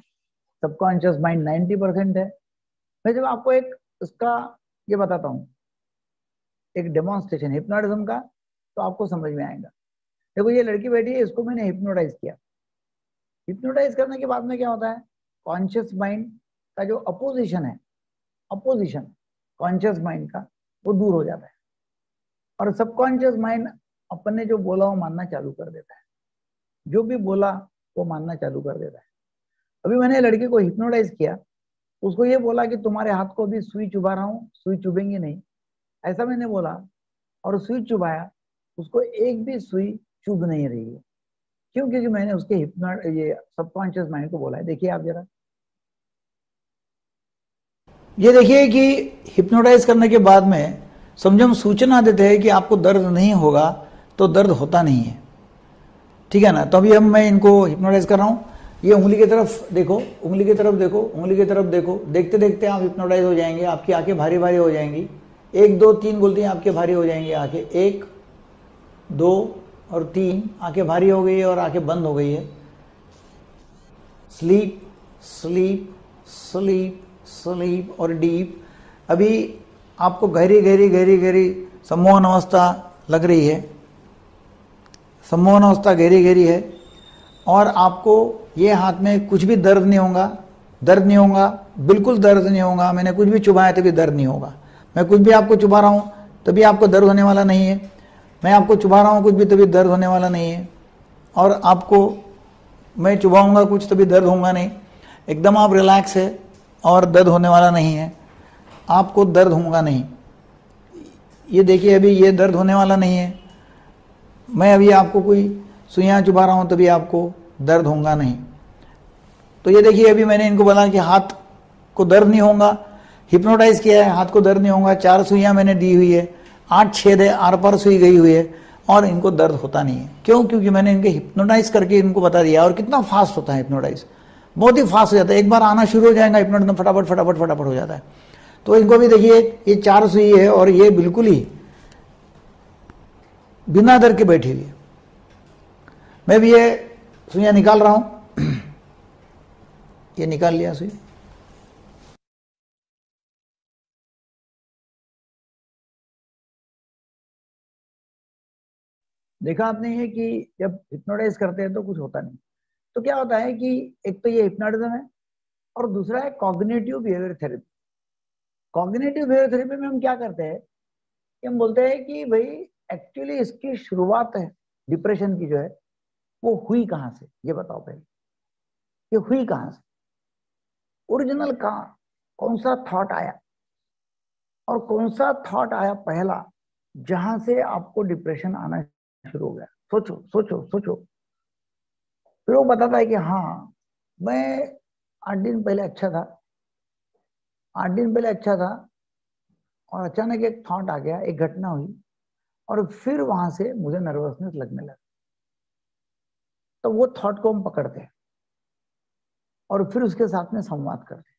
सबकॉन्शियस माइंड नाइन्टी परसेंट है। मैं जब आपको एक, उसका ये बताता हूँ। एक डेमोन्स्ट्रेशन हिप्नोटिज्म का तो आपको समझ में आएगा। देखो, ये लड़की बैठी है, इसको मैंने हिप्नोटाइज किया। हिप्नोटाइज करने के बाद में क्या होता है? कॉन्शियस माइंड का जो अपोजिशन है अपोजिशन कॉन्शियस माइंड का, वो दूर हो जाता है। और सबकॉन्शियस माइंड अपने जो बोला, वो मानना चालू कर देता है। जो भी बोला, वो मानना चालू कर देता है। अभी मैंने लड़के को हिप्नोटाइज किया उसको ये बोला कि तुम्हारे हाथ को भी सुई चुबा रहा हूँ, सुई चुभेंगी नहीं। ऐसा मैंने बोला और सुई चुभाया उसको एक भी सुई चुभ नहीं रही है। क्यों? क्योंकि मैंने उसके हिप्नो, ये सबकॉन्शियस माइंड को बोला है। देखिए आप जरा। ये देखिए कि हिप्नोटाइज करने के बाद में समझो हम सूचना देते हैं कि आपको दर्द नहीं होगा तो दर्द होता नहीं है। ठीक है ना? तो अभी हम, मैं इनको हिप्नोटाइज कर रहा हूँ। ये उंगली की तरफ़ देखो, उंगली की तरफ़ देखो, उंगली की तरफ़ देखो। देखते देखते आप हिप्नोटाइज हो जाएँगे, आपकी आँखें भारी भारी हो जाएँगी। एक, दो, तीन बोलते हैं आपके भारी हो जाएँगी आँखें। एक, दो और तीन आँखें भारी हो गई है और आँखें बंद हो गई है। स्लीप स्लीप स्लीप स्लीप और डीप। अभी आपको गहरी गहरी गहरी गहरी सम्मोहन अवस्था लग रही है। सम्मोहन अवस्था गहरी गहरी है और आपको ये हाथ में कुछ भी दर्द नहीं होगा, दर्द नहीं होगा, बिल्कुल दर्द नहीं होगा। मैंने कुछ भी चुभाया तभी दर्द नहीं होगा। मैं कुछ भी आपको चुभा रहा हूँ, तभी आपको दर्द होने वाला नहीं है। मैं आपको चुभा रहा हूँ कुछ भी, तभी दर्द होने वाला नहीं है। और आपको मैं चुभाऊँगा कुछ, तभी दर्द होगा नहीं। एकदम आप रिलैक्स है और दर्द होने वाला नहीं है। आपको दर्द होगा नहीं। ये देखिए अभी ये दर्द होने वाला नहीं है। मैं अभी आपको कोई सुइयाँ चुभा रहा हूँ, तभी आपको दर्द होगा नहीं। तो ये देखिए, अभी मैंने इनको बोला कि हाथ को दर्द नहीं होगा हिप्नोटाइज किया है, हाथ को दर्द नहीं होगा, चार सुइयाँ मैंने दी हुई है, आठ छेद है, आर पार सुई गई हुई है, और इनको दर्द होता नहीं है। क्यों? क्योंकि मैंने इनके हिप्नोटाइज करके इनको बता दिया, और कितना फास्ट होता है हिप्नोटाइज बहुत ही फास्ट हो जाता है। एक बार आना शुरू हो जाएगा हिप्नोटाइज फटाफट फटाफट फटाफट हो जाता है। तो इनको भी देखिए, ये चार सुई है, और ये बिल्कुल ही बिना दर के बैठी हुई है। मैं भी ये सुइया निकाल रहा हूँ। ये निकाल लिया सुई। देखा आपने ये कि जब हिप्नोटाइज करते हैं तो कुछ होता नहीं। तो क्या होता है कि एक तो ये हिप्नोटिज्म है और दूसरा है cognitive behaviour therapy cognitive behaviour therapy में हम क्या करते हैं? कि हम बोलते हैं कि भाई एक्चुअली इसकी शुरुआत है डिप्रेशन की जो है वो हुई कहाँ से? ये बताओ पहले। ये हुई कहाँ से? ओरिजिनल कहा? कौन सा थॉट आया? और कौन सा थॉट आया पहला, जहाँ से आपको डिप्रेशन आना शुरू हो गया? सोचो सोचो सोचो। फिर वो बताता है कि हाँ मैं आठ दिन पहले अच्छा था। आठ दिन पहले अच्छा था और अचानक एक थॉट आ गया, एक घटना हुई और फिर वहाँ से मुझे नर्वसनेस लगने लगा। तो वो थॉट को हम पकड़ते हैं। और फिर उसके साथ में संवाद करते हैं।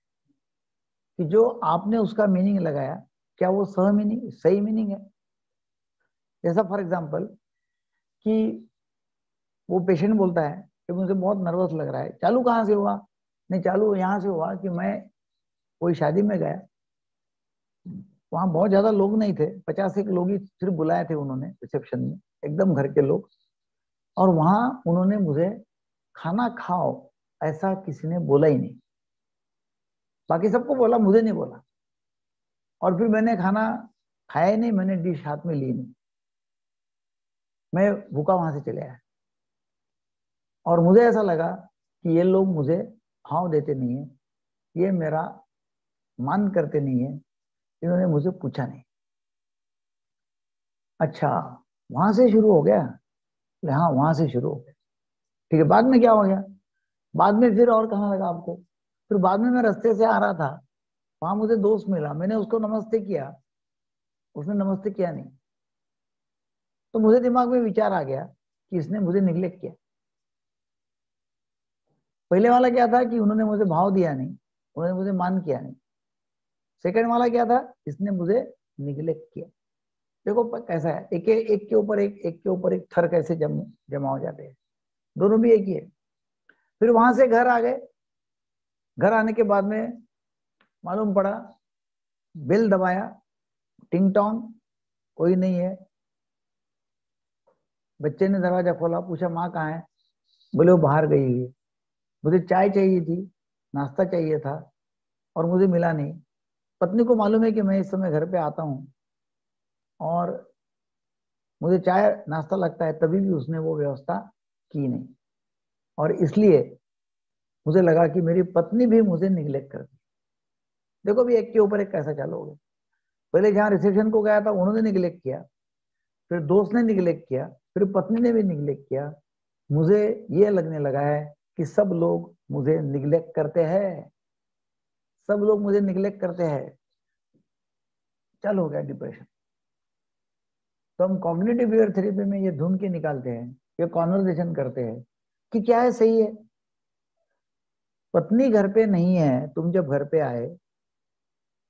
कि जो आपने उसका मीनिंग लगाया, क्या वो सह मीनिंग सही मीनिंग है? जैसा फॉर एग्ज़ाम्पल कि वो पेशेंट बोलता है कि मुझे बहुत नर्वस लग रहा है, चालू कहाँ से हुआ? नहीं, चालू यहाँ से हुआ कि मैं कोई शादी में गया। वहाँ बहुत ज़्यादा लोग नहीं थे, पचास एक लोग ही सिर्फ़ बुलाए थे उन्होंने रिसेप्शन में, एकदम घर के लोग। और वहाँ उन्होंने मुझे, खाना खाओ, ऐसा किसी ने बोला ही नहीं। बाकी सबको बोला, मुझे नहीं बोला। और फिर मैंने खाना खाया ही नहीं, मैंने डिश हाथ में ली नहीं। मैं भूखा वहाँ से चले आया। और मुझे ऐसा लगा कि ये लोग मुझे भाव देते नहीं है, ये मेरा मान करते नहीं है, इन्होंने मुझे पूछा नहीं। अच्छा वहाँ से शुरू हो गया? हाँ वहाँ से शुरू हो गया। ठीक है, बाद में क्या हो गया? बाद में फिर और कहा लगा आपको? फिर बाद में मैं रास्ते से आ रहा था। वहाँ मुझे दोस्त मिला। मैंने उसको नमस्ते किया। उसने नमस्ते किया नहीं। तो मुझे दिमाग में विचार आ गया कि इसने मुझे निग्लेक्ट किया। पहले वाला क्या था कि उन्होंने मुझे भाव दिया नहीं। उन्होंने मुझे मान किया नहीं। सेकंड वाला क्या था? इसने मुझे निग्लेक्ट किया। देखो कैसा है? एक एक के ऊपर एक एक के ऊपर एक थर कैसे जम, जमा हो जाते हैं? दोनों भी एक ही है। फिर वहाँ से घर आ गए। घर आने के बाद में मालूम पड़ा, बिल दबाया, टिंग टोंग, कोई नहीं है। बच्चे ने दरवाज़ा खोला, पूछा, माँ कहाँ है? बोले, वो बाहर गई हुई मुझे चाय चाहिए थी, नाश्ता चाहिए था और मुझे मिला नहीं। पत्नी को मालूम है कि मैं इस समय घर पे आता हूँ। और मुझे चाय नाश्ता लगता है, तभी भी उसने वो व्यवस्था की नहीं। और इसलिए मुझे लगा कि मेरी पत्नी भी मुझे निगलेक्ट करती देखो भी एक के ऊपर एक कैसा चालू गया। पहले जहाँ रिसेप्शन को गया था, उन्होंने निगलेक्ट किया, फिर दोस्त ने निगलेक्ट किया, फिर पत्नी ने भी निगलेक्ट किया। मुझे ये लगने लगा है कि सब लोग मुझे निगलेक्ट करते हैं। सब लोग मुझे निगलेक्ट करते हैं। चल हो गया डिप्रेशन तो हम कॉग्निटिव बिहेवियर थेरेपी में ये ढूंढ के निकालते हैं, ये कॉन्वर्जेशन करते हैं कि क्या है, सही है? पत्नी घर पे नहीं है, तुम जब घर पे आए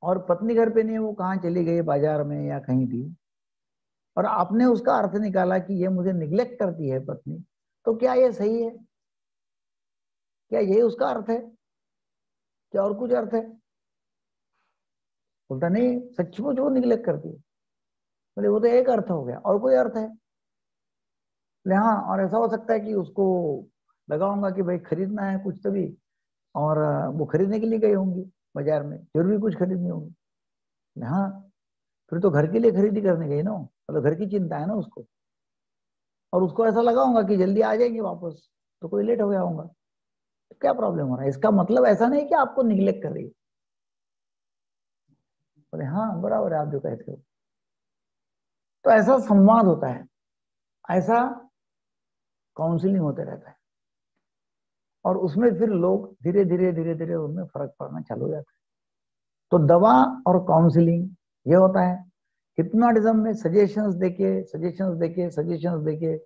और पत्नी घर पे नहीं है, वो कहाँ चली गई बाज़ार में या कहीं भी? और आपने उसका अर्थ निकाला कि ये मुझे निग्लेक्ट करती है पत्नी तो क्या ये सही है? क्या ये उसका अर्थ है? क्या और कुछ अर्थ है? बोलता, नहीं, सचमुच वो निग्लेक्ट करती है। बोले वो तो एक अर्थ हो गया, और कोई अर्थ है? हाँ और ऐसा हो सकता है कि उसको लगाऊँगा कि भाई खरीदना है कुछ तभी, और वो खरीदने के लिए गई होंगी बाज़ार में ज़रूरी कुछ खरीदनी होगी। हाँ फिर तो घर के लिए खरीदी करने गई ना मतलब घर की चिंता है ना उसको। और उसको ऐसा लगाऊँगा कि जल्दी आ जाएँगे वापस तो कोई लेट हो गया होगा। तो क्या प्रॉब्लम हो रहा है? इसका मतलब ऐसा नहीं कि आपको निग्लेक्ट कर रही है। बोले हाँ बराबर है, आप जो कहते हो। तो ऐसा संवाद होता है। ऐसा काउंसलिंग होते रहता है। और उसमें फिर लोग धीरे धीरे धीरे धीरे उनमें फ़र्क पड़ना चालू हो जाता है। तो दवा और काउंसलिंग ये होता है। हिप्नोटिज्म में सजेशंस देके सजेशंस देके सजेशंस देके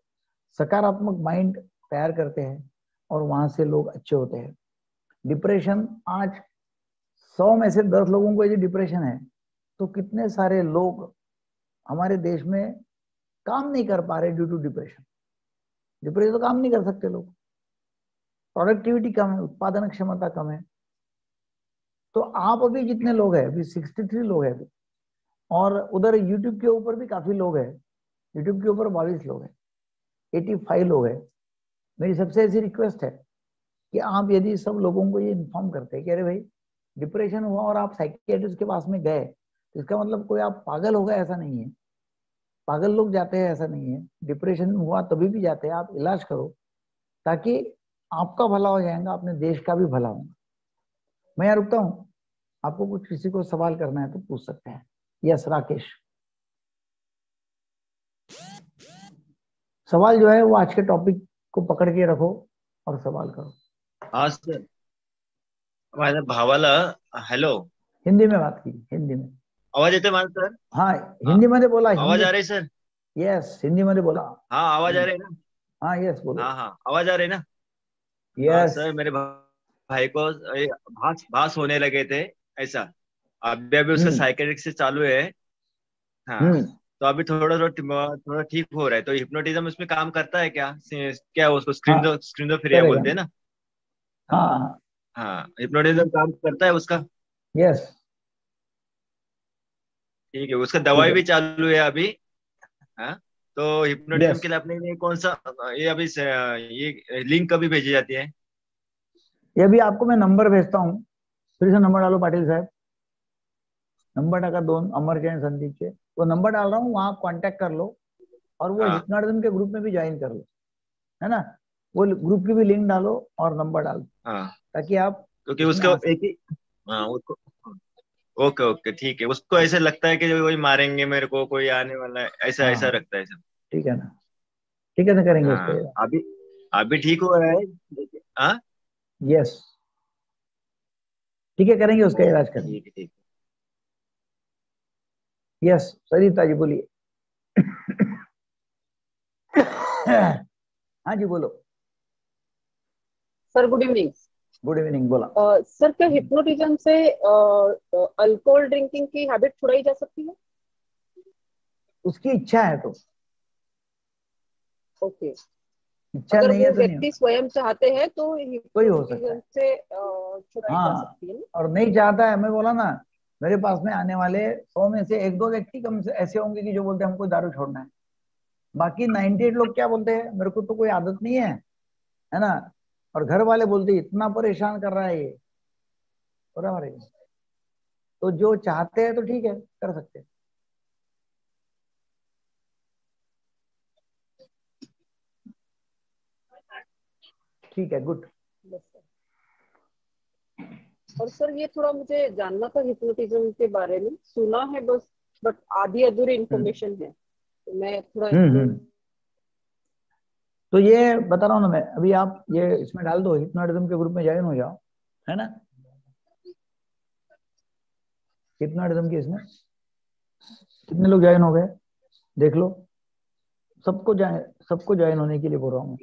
सकारात्मक माइंड तैयार करते हैं और वहाँ से लोग अच्छे होते हैं। डिप्रेशन आज सौ में से दस लोगों को यदि डिप्रेशन है तो कितने सारे लोग हमारे देश में काम नहीं कर पा रहे ड्यू टू डिप्रेशन डिप्रेशन तो काम नहीं कर सकते लोग. प्रोडक्टिविटी कम है, उत्पादन क्षमता कम है. तो आप अभी जितने लोग हैं, अभी 63 लोग हैं अभी, और उधर यूट्यूब के ऊपर भी काफ़ी लोग हैं. यूट्यूब के ऊपर बाईस लोग हैं. 85 लोग हैं. मेरी सबसे ऐसी रिक्वेस्ट है कि आप यदि सब लोगों को ये इन्फॉर्म करते हैं कि अरे भाई डिप्रेशन हुआ और आप साइकियाट्रिस्ट के पास में गए तो इसका मतलब कोई आप पागल होगा ऐसा नहीं है। पागल लोग जाते हैं ऐसा नहीं है। डिप्रेशन हुआ तभी भी जाते हैं आप इलाज करो ताकि आपका भला हो जाएगा अपने देश का भी भला होगा। मैं यहाँ रुकता हूँ। आपको कुछ किसी को सवाल करना है तो पूछ सकते हैं। यस राकेश। सवाल जो है वो आज के टॉपिक को पकड़ के रखो और सवाल करो। हाँ सर। भावाला हॅलो। हिंदी में बात की हिंदी में। आवाज़ येतोय माझा सर? हाँ हिंदी मध्ये बोला आवाज़ आ रही सर? यस हिंदी मध्ये बोला. हाँ आवाज़ आ रही ना? हाँ यस बोलो. हाँ हाँ. आवाज़ आ रही ना? हाँ, यस सर मेरे भा- भाई को भास भास होने लगे थे ऐसा। अभी अभी उसका हम्म। साइकेट्रिक से चालू है। हाँ। हम्म। तो अभी थोड़ा थोड़ा थोड़ा ठीक हो रहा है। तो हिप्नोटिज्म उसमें काम करता है क्या? क्या उसको स्क्रीन स्क्रीनोफ्रिया करेगा। बोलते हैं ना? हाँ हाँ। हिप्नोटिज्म काम करता है उसका? यस ठीक है उसका दवाई भी चालू है अभी हाँ? तो हिप्नोटिज्म Yes. के लिए अपने लिए कौन सा ये अभी से- ये लिंक कभी भेजी जाती है? ये भी आपको मैं नंबर भेजता हूँ। फिर से नंबर डालो पाटिल साहब। नंबर टाका दोन अमरचंद संदीप के। वो नंबर डाल रहा हूँ वहाँ कांटेक्ट कर लो और वो हाँ। हिप्नोटिज्म के ग्रुप में भी ज्वाइन कर लो है ना? वो ग्रुप की भी लिंक डालो और नंबर डालो हाँ। ताकि आप क्योंकि उसका एक ही हाँ उसको ओके ओके ठीक है। उसको ऐसे लगता है कि वही मारेंगे मेरे को कोई आने वाला है। ऐसा हाँ। ऐसा रखता है सब। ठीक है ना? ठीक है ना करेंगे हाँ। उसको? अभी अभी ठीक हो रहा है? हाँ? यस ठीक है करेंगे उसका इलाज करेंगे। ठीक है ठीक यस सरिता जी बोलिए। हाँ जी बोलो। Sir good evening good evening बोला। सर क्या हिप्नोटिज्म से अल्कोहल ड्रिंकिंग की हैबिट छुड़ाई जा सकती है? उसकी इच्छा है तो। ओके। इच्छा अगर नहीं है तो व्यक्ति स्वयं चाहते हैं तो तो ही सकता है। से छुड़ाई जा हाँ। सकती है और नहीं चाहता है मैं बोला ना मेरे पास में आने वाले सौ में से एक दो व्यक्ति कम से ऐसे होंगे कि जो बोलते हैं हमको दारू छोड़ना है। बाकी 98 लोग क्या बोलते हैं मेरे को तो कोई आदत नहीं है है ना? और घर वाले बोलते इतना परेशान कर रहा है ये। बराबर है तो जो चाहते हैं तो ठीक है कर सकते हैं। ठीक है गुड। और सर ये थोड़ा मुझे जानना था हिप्नोटिज्म के बारे में। सुना है बस बट आधी अधूरी इंफॉर्मेशन है। तो मैं थोड़ा हम्म हम्म। तो ये बता रहा हूँ ना मैं, अभी आप ये इसमें डाल दो हिप्नोटिज्म के ग्रुप में ज्वाइन हो जाओ, है ना? हिप्नोटिज्म के इसमें? कितने लोग ज्वाइन हो गए? देख लो। सबको सबको ज्वाइन होने के लिए बोल रहा हूँ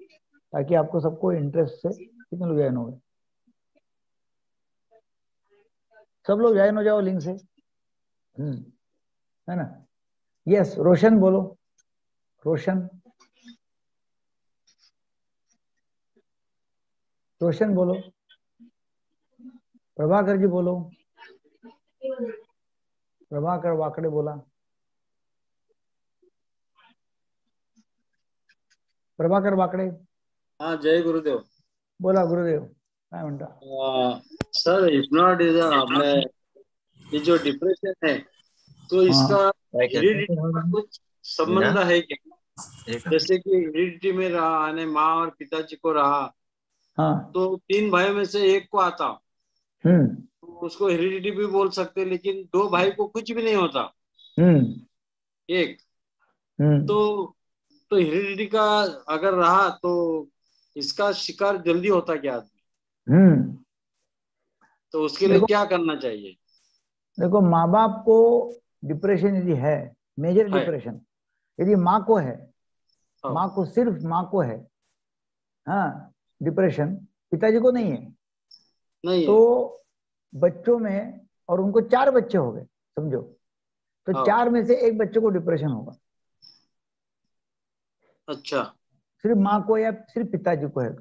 ताकि आपको सबको इंटरेस्ट से कितने लोग ज्वाइन हो गए। सब लोग ज्वाइन हो जाओ लिंक से। हम्म है ना? यस रोशन बोलो। रोशन रोशन बोलो। प्रभाकर जी बोलो। प्रभाकर वाकड़े बोला। प्रभाकर वाकडे। हा जय गुरुदेव। बोला गुरुदेव काय म्हणता सर हिप्नोटिज्म आपने ये जो डिप्रेशन है तो इसका कुछ संबंध है क्या? जैसे कि हेरिडिटी में रहा आने माँ और पिताजी को रहा हाँ। तो तीन भाइयों में से एक को आता। हम्म। तो उसको हेरिडिटी भी बोल सकते लेकिन दो भाई को कुछ भी नहीं होता। हम्म। एक। हम्म। तो तो हेरिडिटी का अगर रहा तो इसका शिकार जल्दी होता क्या आदमी? हम्म। तो उसके लिए क्या करना चाहिए? देखो माँ बाप को डिप्रेशन यदि है मेजर डिप्रेशन यदि माँ को है हाँ। माँ को सिर्फ़ माँ को है हाँ डिप्रेशन पिताजी को नहीं है। नहीं है। तो बच्चों में और उनको चार बच्चे हो गए समझो? तो हाँ। चार में से एक बच्चे को डिप्रेशन होगा। अच्छा। सिर्फ़ माँ को या सिर्फ़ पिताजी को है।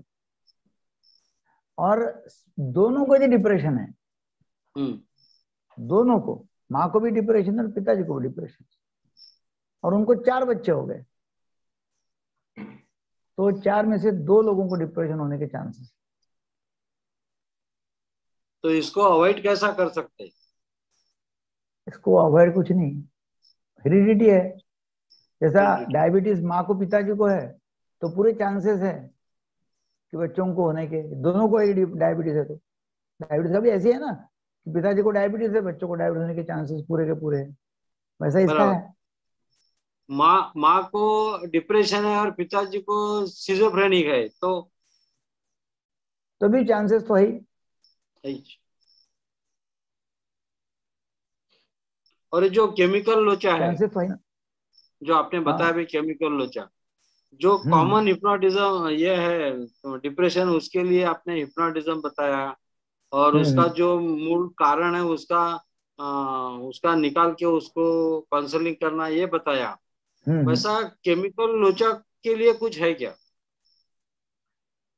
और दोनों को यदि डिप्रेशन है हम्म। दोनों को माँ को भी डिप्रेशन और पिताजी को भी डिप्रेशन। और उनको चार बच्चे हो गए। तो चार में से दो लोगों को डिप्रेशन होने के चांसेस तो इसको अवॉइड कैसा कर सकते हैं? इसको अवॉइड कुछ नहीं। हेरिडिटी है। जैसा डायबिटीज़ माँ को पिताजी को है तो पूरे चांसेस है कि बच्चों को होने के। दोनों को डायबिटीज़ है तो। डायबिटीज़ का भी ऐसी है ना कि पिताजी को डायबिटीज़ है बच्चों को डायबिटीज़ होने के चांसेस पूरे के पूरे हैं। वैसा इसका है। माँ माँ को डिप्रेशन है और पिताजी को सिजोफ्रेनिक है तो तो भी चांसेस तो है। और जो केमिकल लोचा है तो है जो आपने बताया भी केमिकल लोचा जो। कॉमन हिप्नोटिज्म ये है डिप्रेशन उसके लिए आपने हिप्नोटिज्म बताया और हम्म, उसका। जो मूल कारण है उसका आ, उसका निकाल के उसको काउंसलिंग करना ये बताया। वैसा केमिकल लोचा के लिए कुछ है क्या?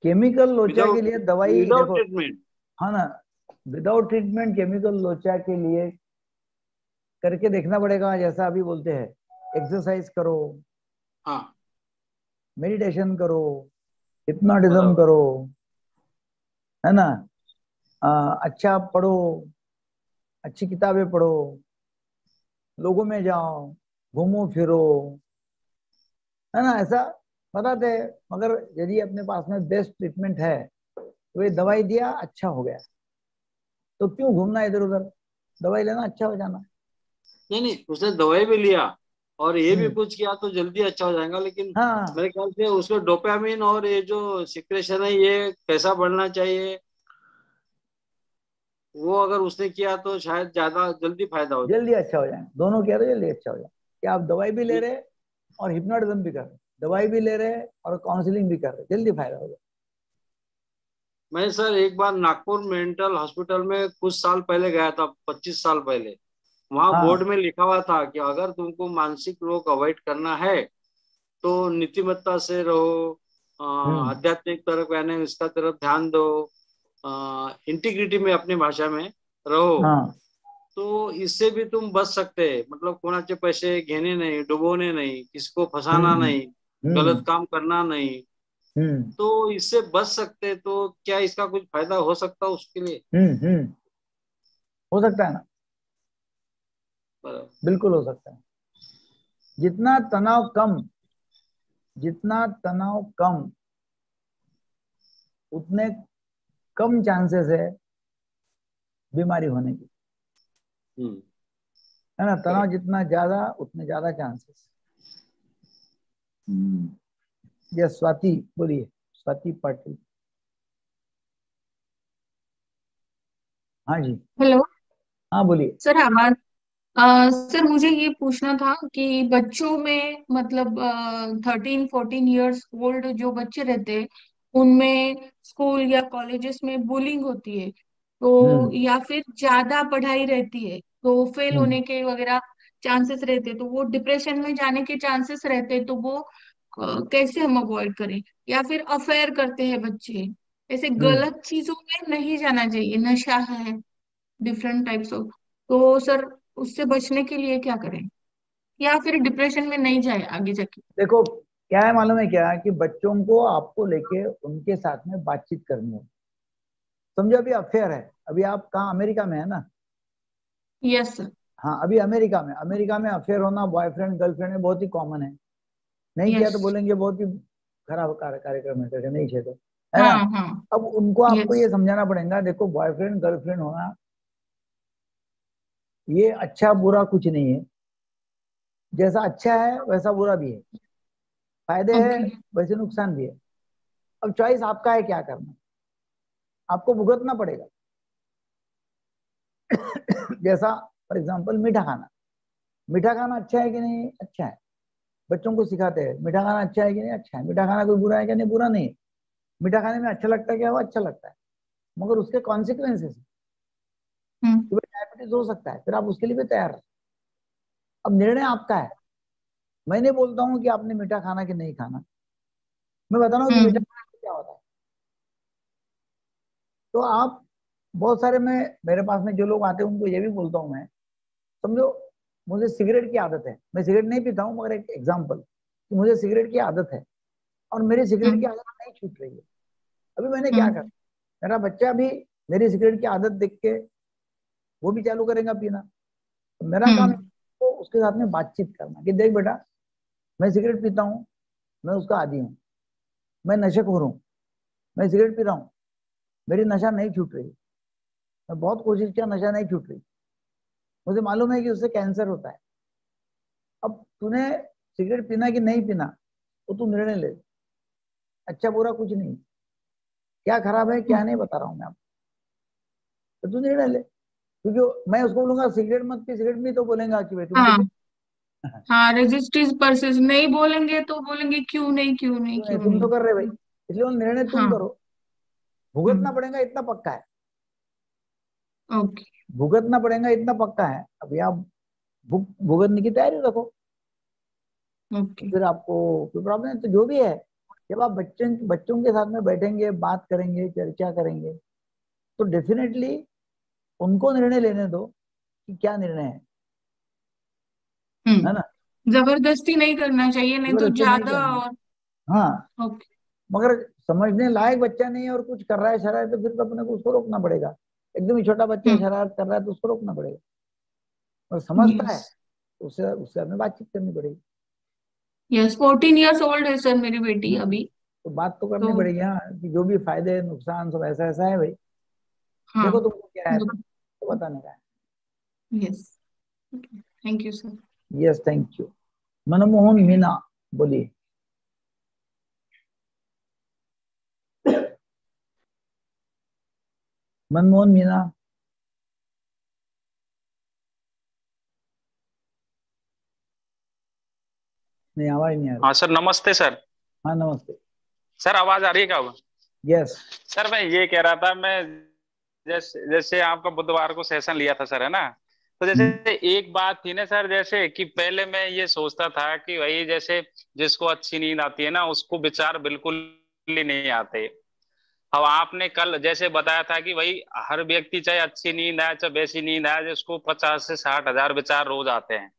केमिकल लोचा के लिए दवाई विदाउट ट्रीटमेंट हाँ ना विदाउट ट्रीटमेंट केमिकल लोचा के लिए करके देखना पड़ेगा जैसा अभी बोलते हैं एक्सरसाइज करो हाँ। मेडिटेशन करो हिप्नोटिज्म करो है ना? आ, अच्छा पढ़ो अच्छी किताबें पढ़ो लोगों में जाओ घूमो फिरो। है ना ऐसा बताते हैं मगर यदि अपने पास में बेस्ट ट्रीटमेंट है तो ये दवाई दिया अच्छा हो गया। तो क्यों घूमना इधर उधर? दवाई लेना अच्छा हो जाना। नहीं नहीं उसने दवाई भी लिया और ये भी हम्म। कुछ किया तो जल्दी अच्छा हो जाएगा लेकिन हाँ। मेरे ख्याल से उसको डोपामिन और ये जो सिक्रेशन है ये कैसा बढ़ना चाहिए। वो अगर उसने किया तो शायद ज़्यादा जल्दी फ़ायदा हो जल्दी अच्छा हो जाए दोनों किया तो जल्दी अच्छा हो जाए। कि आप दवाई भी ले रहे हैं और हिप्नोटिज्म भी कर रहे दवाई भी ले रहे हैं और काउंसलिंग भी कर रहे जल्दी फ़ायदा हो जाए मैं सर एक बार नागपुर मेंटल हॉस्पिटल में कुछ साल पहले गया था पच्चीस साल पहले। वहाँ हाँ। बोर्ड में लिखा हुआ था कि अगर तुमको मानसिक रोग अवॉइड करना है तो नीतिमत्ता से रहो हम्म। आध्यात्मिक तरफ़ यानी इसका तरफ़ ध्यान दो इंटीग्रिटी में अपनी भाषा में रहो। हाँ। तो इससे भी तुम बच सकते हैं। मतलब कोणाचे पैसे घेणे नाही डुबवणे नाही किसको फसाना हम्म, नहीं हम्म, गलत काम करना नहीं। हम्म। तो इससे बच सकते तो क्या इसका कुछ फ़ायदा हो सकता उसके लिए? हो सकता है ना? बिल्कुल हो सकता है। जितना तनाव कम जितना तनाव कम उतने कम चांसेस है बीमारी होने की। है ना तनाव जितना ज़्यादा उतने ज़्यादा चांसेस यस स्वाति बोलिए स्वाति पाटिल हाँ जी। हेलो हाँ बोलिए। सर आवाज़ सर मुझे ये पूछना था कि बच्चों में मतलब थर्टीन फोर्टीन इयर्स ओल्ड जो बच्चे रहते हैं उनमें स्कूल या कॉलेजेस में बुलिंग होती है तो हम्म। या फिर ज़्यादा पढ़ाई रहती है तो फेल हम्म। होने के वगैरह चांसेस रहते तो वो डिप्रेशन में जाने के चांसेस रहते तो वो कैसे हम अवॉइड करें? या फिर अफेयर करते हैं बच्चे। ऐसे हम्म। गलत चीज़ों में नहीं जाना चाहिए नशा है डिफरेंट टाइप्स ऑफ़ तो सर उससे बचने के लिए क्या करें? या फिर डिप्रेशन में नहीं जाए आगे जाके? देखो क्या है मालूम है क्या? कि बच्चों को आपको लेके उनके साथ में बातचीत करनी है। समझो अभी अफेयर है अभी आप कहा अमेरिका में है ना? यस सर हाँ अभी अमेरिका में अमेरिका में अफेयर होना बॉयफ्रेंड गर्लफ्रेंड में बहुत ही कॉमन है। नहीं yes. किया तो बोलेंगे बहुत ही खराब कार्यक्रम है करके नहीं किया तो है ना? हाँ हाँ। अब उनको आपको Yes. ये समझाना पड़ेगा देखो बॉयफ्रेंड गर्लफ्रेंड होना ये अच्छा बुरा कुछ नहीं है। जैसा अच्छा है वैसा बुरा भी है। फ़ायदे okay. है वैसे नुकसान भी है। अब चॉइस आपका है क्या करना? आपको भुगतना पड़ेगा। जैसा फॉर एग्ज़ाम्पल मीठा खाना। मीठा खाना अच्छा है कि नहीं? अच्छा है। बच्चों को सिखाते हैं मीठा खाना अच्छा है कि नहीं? अच्छा है। मीठा खाना कोई बुरा है कि नहीं? बुरा नहीं मीठा खाने में अच्छा लगता है क्या वो अच्छा लगता है। मगर उसके कॉन्सिक्वेंसेस हम्म। डायबिटीज़ हो सकता है फिर आप उसके लिए भी तैयार रहे। अब निर्णय आपका है। मैं नहीं बोलता हूँ कि आपने मीठा खाना कि नहीं खाना। मैं बता रहा हूँ हम्म। मीठा खाने से क्या होता है। तो आप बहुत सारे मैं मेरे पास में जो लोग आते हैं उनको ये भी बोलता हूँ मैं समझो मुझे सिगरेट की आदत है। मैं सिगरेट नहीं पीता हूँ मगर एक एग्ज़ाम्पल कि मुझे सिगरेट की आदत है और मेरी सिगरेट की हम्म। आदत नहीं छूट रही है। अभी मैंने क्या कर मेरा बच्चा भी मेरी सिगरेट की आदत देख के वो भी चालू करेगा पीना। तो मेरा काम हम्म तो उसके साथ में बातचीत करना कि देख बेटा मैं सिगरेट पीता हूँ मैं उसका आदि हूँ मैं नशे खोर हूँ मैं सिगरेट पी रहा हूँ मेरी नशा नहीं छूट रही मैं बहुत कोशिश किया नशा नहीं छूट रही। मुझे मालूम है कि उससे कैंसर होता है। अब तूने सिगरेट पीना कि नहीं पीना तो तू निर्णय ले। अच्छा बुरा कुछ नहीं। क्या खराब है क्या नहीं बता रहा हूँ मैं आपको। तो तू निर्णय ले। क्योंकि मैं उसको बोलूँगा सिगरेट मत पी सिगरेट पी तो बोलेगा कि भाई हाँ। तो हाँ परसिस नहीं बोलेंगे तो बोलेंगे क्यों नहीं क्यों नहीं क्यों नहीं, तुम तो कर रहे भाई। इसलिए निर्णय तुम हाँ। करो। भुगतना हम्म। पड़ेगा इतना पक्का है। ओके भुगतना पड़ेगा इतना पक्का है। अभी आप भुग भुगतने की तैयारी रखो। ओके फिर आपको कोई प्रॉब्लम है तो जो भी है जब आप बच्चों बच्चों के साथ में बैठेंगे बात करेंगे चर्चा करेंगे तो डेफिनेटली उनको निर्णय लेने दो कि क्या निर्णय है। है हम्म ना? ज़बरदस्ती नहीं करना चाहिए नहीं तो ज़्यादा और हाँ। ओके मगर समझने लायक बच्चा नहीं है और कुछ कर रहा है शरारत तो फिर तो अपने को उसको रोकना पड़ेगा। एकदम ही छोटा बच्चा हम्म। शरारत कर रहा है तो उसको रोकना पड़ेगा। और समझता है तो उससे उससे हमें बातचीत करनी पड़ेगी। यस फोर्टीन इयर्स ओल्ड है सर मेरी बेटी हम्म, अभी। तो बात तो करनी तो पड़ेगी हाँ कि जो भी फ़ायदे नुकसान सब ऐसा ऐसा है भाई। हाँ। देखो तुमको क्या है तो बताने का है। Yes thank you sir yes thank you Manmohan Meena बोलिए। मनमोहन मीना नहीं आवाज़ नहीं आ रही। हाँ सर नमस्ते सर। हाँ नमस्ते। सर आवाज़ आ रही है क्या यस सर मैं ये कह रहा था मैं जैसे जैसे आपका बुधवार को सेशन लिया था सर है ना? तो जैसे एक बात थी ना सर जैसे कि पहले मैं ये सोचता था कि भाई जैसे जिसको अच्छी नींद आती है ना उसको विचार बिल्कुल ही नहीं आते। अब आपने कल जैसे बताया था कि भाई हर व्यक्ति चाहे अच्छी नींद आए चाहे वैसी नींद आए जिसको पचास से साठ हज़ार विचार रोज आते हैं।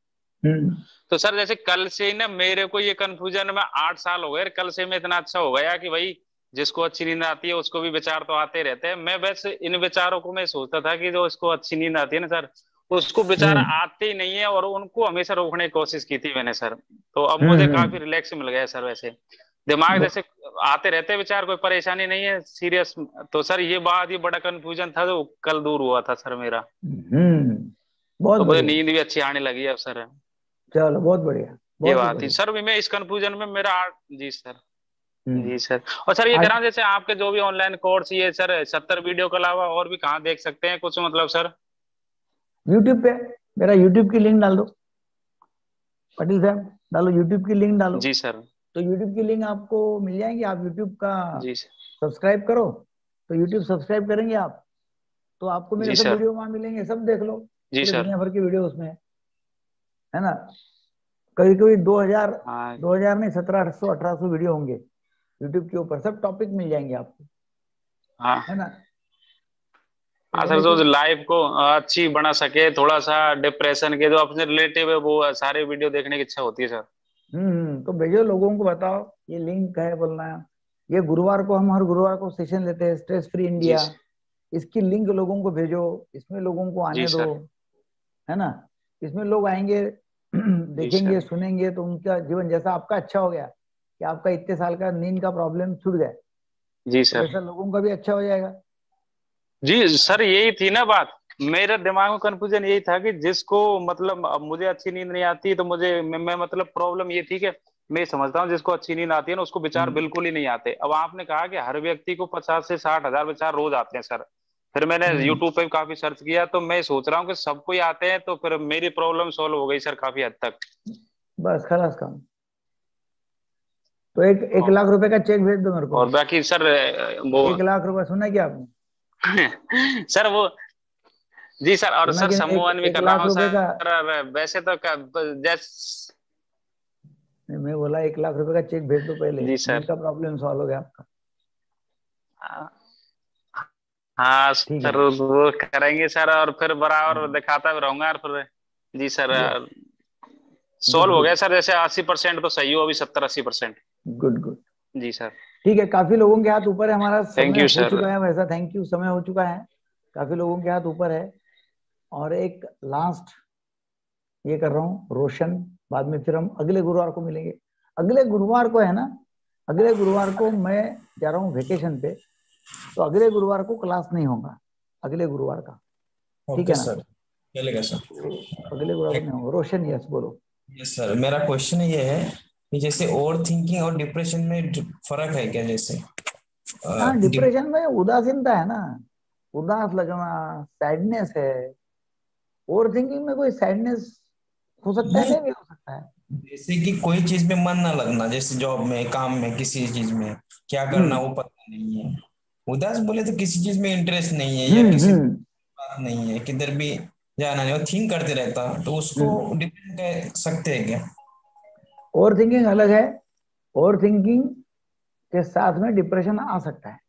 हम्म। तो सर जैसे कल से ना मेरे को ये कंफ्यूजन में आठ साल हो गए कल से मैं इतना अच्छा हो गया कि भाई जिसको अच्छी नींद आती है उसको भी विचार तो आते रहते हैं। मैं वैसे इन विचारों को मैं सोचता था कि जो इसको अच्छी नींद आती है ना सर उसको विचार हम्म। आते ही नहीं है और उनको हमेशा रोकने की कोशिश की थी मैंने सर। तो अब मुझे हम्म, काफ़ी रिलैक्स मिल गया सर वैसे। दिमाग जैसे आते रहते विचार कोई परेशानी नहीं है सीरियस तो सर ये बात ये बड़ा कंफ्यूजन था जो कल दूर हुआ था सर मेरा। बहुत तो मुझे नींद भी अच्छी आने लगी अब सर। चलो बहुत बढ़िया ये बात थी। सर भी मैं इस कंफ्यूजन में मेरा जी सर। हम्म। जी सर। और सर ये कह रहा जैसे आपके जो भी ऑनलाइन कोर्स ये सर सत्तर वीडियो के अलावा और भी कहाँ देख सकते हैं कुछ मतलब सर? यूट्यूब पे मेरा यूट्यूब की लिंक डाल दो। पटेल साहब डालो यूट्यूब की लिंक डालो। जी सर। तो यूट्यूब की लिंक आपको मिल जाएगी। आप यूट्यूब का सब्सक्राइब करो तो यूट्यूब सब्सक्राइब करेंगे आप। तो आपको मेरे सब वीडियो वहाँ मिलेंगे सब देख लो। जी सर। दुनिया भर की वीडियो उसमें है ना? कभी कभी 2000 2000 नहीं सत्रह सौ अठारह सौ वीडियो होंगे। यूट्यूब के ऊपर सब टॉपिक मिल जाएँगे आपको। हाँ। है ना? हाँ सर जो लाइफ को अच्छी बना सके थोड़ा सा डिप्रेशन के जो अपने रिलेटिव है वो सारे वीडियो देखने की इच्छा होती है सर। हम्म, हम्म तो भेजो लोगों को बताओ ये लिंक है बोलना है। ये गुरुवार को हम हर गुरुवार को सेशन लेते हैं स्ट्रेस फ्री इंडिया इसकी लिंक लोगों को भेजो इसमें लोगों को आने दो है ना? इसमें लोग आएँगे देखेंगे सुनेंगे तो उनका जीवन जैसा आपका अच्छा हो गया कि आपका इतने साल का नींद का प्रॉब्लम छूट गया। जी तो सर ऐसा लोगों का भी अच्छा हो जाएगा। जी सर यही थी ना बात। मेरे दिमाग में कंफ्यूजन यही था कि जिसको मतलब मुझे अच्छी नींद नहीं आती तो मुझे मैं, मैं मतलब प्रॉब्लम ये थी कि मैं समझता हूँ जिसको अच्छी नींद आती है ना उसको विचार हम्म। बिल्कुल ही नहीं आते। अब आपने कहा कि हर व्यक्ति को पचास से साठ हज़ार विचार रोज आते हैं सर। फिर मैंने यूट्यूब हम्म। पे काफ़ी सर्च किया तो मैं सोच रहा हूँ कि सबको ही आते हैं तो फिर मेरी प्रॉब्लम सॉल्व हो गई सर काफ़ी हद तक। बस खलास काम। तो एक एक लाख रुपए का चेक भेज दो मेरे को। और बाकी सर वो एक लाख रुपए सुना क्या आपने? सर वो जी सर और सर समूह भी कर रहा हूँ सर। वैसे तो जैस मैं बोला एक लाख रुपए का चेक भेज दो पहले। जी सर। का प्रॉब्लम सॉल्व हो गया आपका। हाँ सर वो करेंगे सर और फिर बराबर हाँ। दिखाता भी रहूँगा और फिर जी सर सॉल्व हो गया सर जैसे अस्सी परसेंट तो सही हो अभी सत्तर अस्सी परसेंट। Good good. जी सर। ठीक है काफ़ी लोगों के हाथ ऊपर है हमारा थैंक यू सर चुका है वैसा थैंक यू समय हो चुका है। काफ़ी लोगों के हाथ ऊपर है। और एक लास्ट ये कर रहा हूँ रोशन बाद में फिर हम अगले गुरुवार को मिलेंगे। अगले गुरुवार को है ना अगले गुरुवार को मैं जा रहा हूँ वेकेशन पे तो अगले गुरुवार को क्लास नहीं होगा अगले गुरुवार का। ठीक है ना? सर चलेगा सर। अगले गुरुवार को नहीं होगा। रोशन यस बोलो। यस सर मेरा क्वेश्चन ये है कि जैसे ओवर थिंकिंग और डिप्रेशन में फ़र्क है क्या जैसे? हाँ डिप्रेशन में उदासीनता है ना। उदास लगना सैडनेस है। ओवर थिंकिंग में कोई सैडनेस हो सकता है नहीं हो सकता है। जैसे कि कोई चीज़ में मन ना लगना जैसे जॉब में काम में किसी चीज़ में क्या करना हम्म। वो पता नहीं है। उदास बोले तो किसी चीज़ में इंटरेस्ट नहीं है या हम्म, किसी हम्म। बात नहीं है किधर भी जाना नहीं थिंक करते रहता तो उसको डिपेंड कर सकते हैं क्या? ओवर थिंकिंग अलग है। ओवर थिंकिंग के साथ में डिप्रेशन आ सकता है।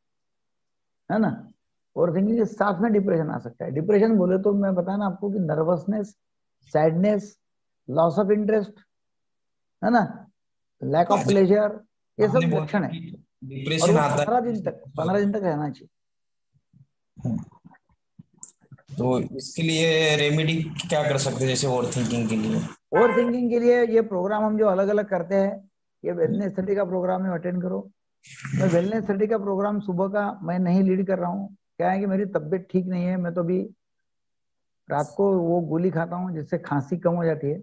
है ना? ओवर थिंकिंग के साथ में डिप्रेशन आ सकता है। डिप्रेशन बोले तो मैं बताया ना आपको कि nervousness sadness loss of interest है ना? लैक ऑफ़ प्लेजर ये सब लक्षण है। डिप्रेशन आता पंद्रह दिन तक पंद्रह दिन तक रहना चाहिए। तो इसके लिए रेमेडी क्या कर सकते हैं? जैसे ओवर थिंकिंग के लिए। ओवर थिंकिंग के लिए ये प्रोग्राम हम जो अलग अलग करते हैं ये वेलनेस स्टडी का प्रोग्राम है अटेंड करो। मैं वेलनेस स्टडी का प्रोग्राम सुबह का मैं नहीं लीड कर रहा हूँ। क्या है कि मेरी तबीयत ठीक नहीं है मैं तो अभी रात को वो गोली खाता हूँ जिससे खांसी कम हो जाती है।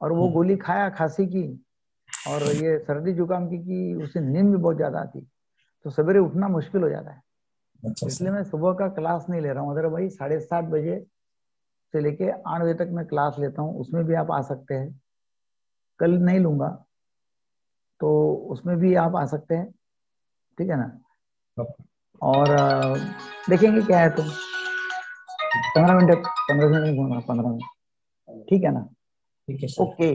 और वो हम्म। गोली खाया खांसी की और ये सर्दी जुकाम की कि उसे नींद भी बहुत ज़्यादा आती तो सवेरे उठना मुश्किल हो जाता है। अच्छा इसलिए मैं सुबह का क्लास नहीं ले रहा हूँ। अगर भाई साढ़े सात बजे से लेके आठ बजे तक मैं क्लास लेता हूँ उसमें भी आप आ सकते हैं। कल नहीं लूँगा तो उसमें भी आप आ सकते हैं। ठीक है ना? और देखेंगे क्या है तुम पंद्रह मिनट पंद्रह मिनट घूमना पंद्रह मिनट। ठीक है ना? ठीक है okay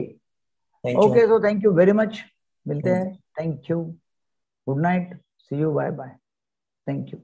okay so thank you very much मिलते हैं। Thank you good night see you bye bye thank you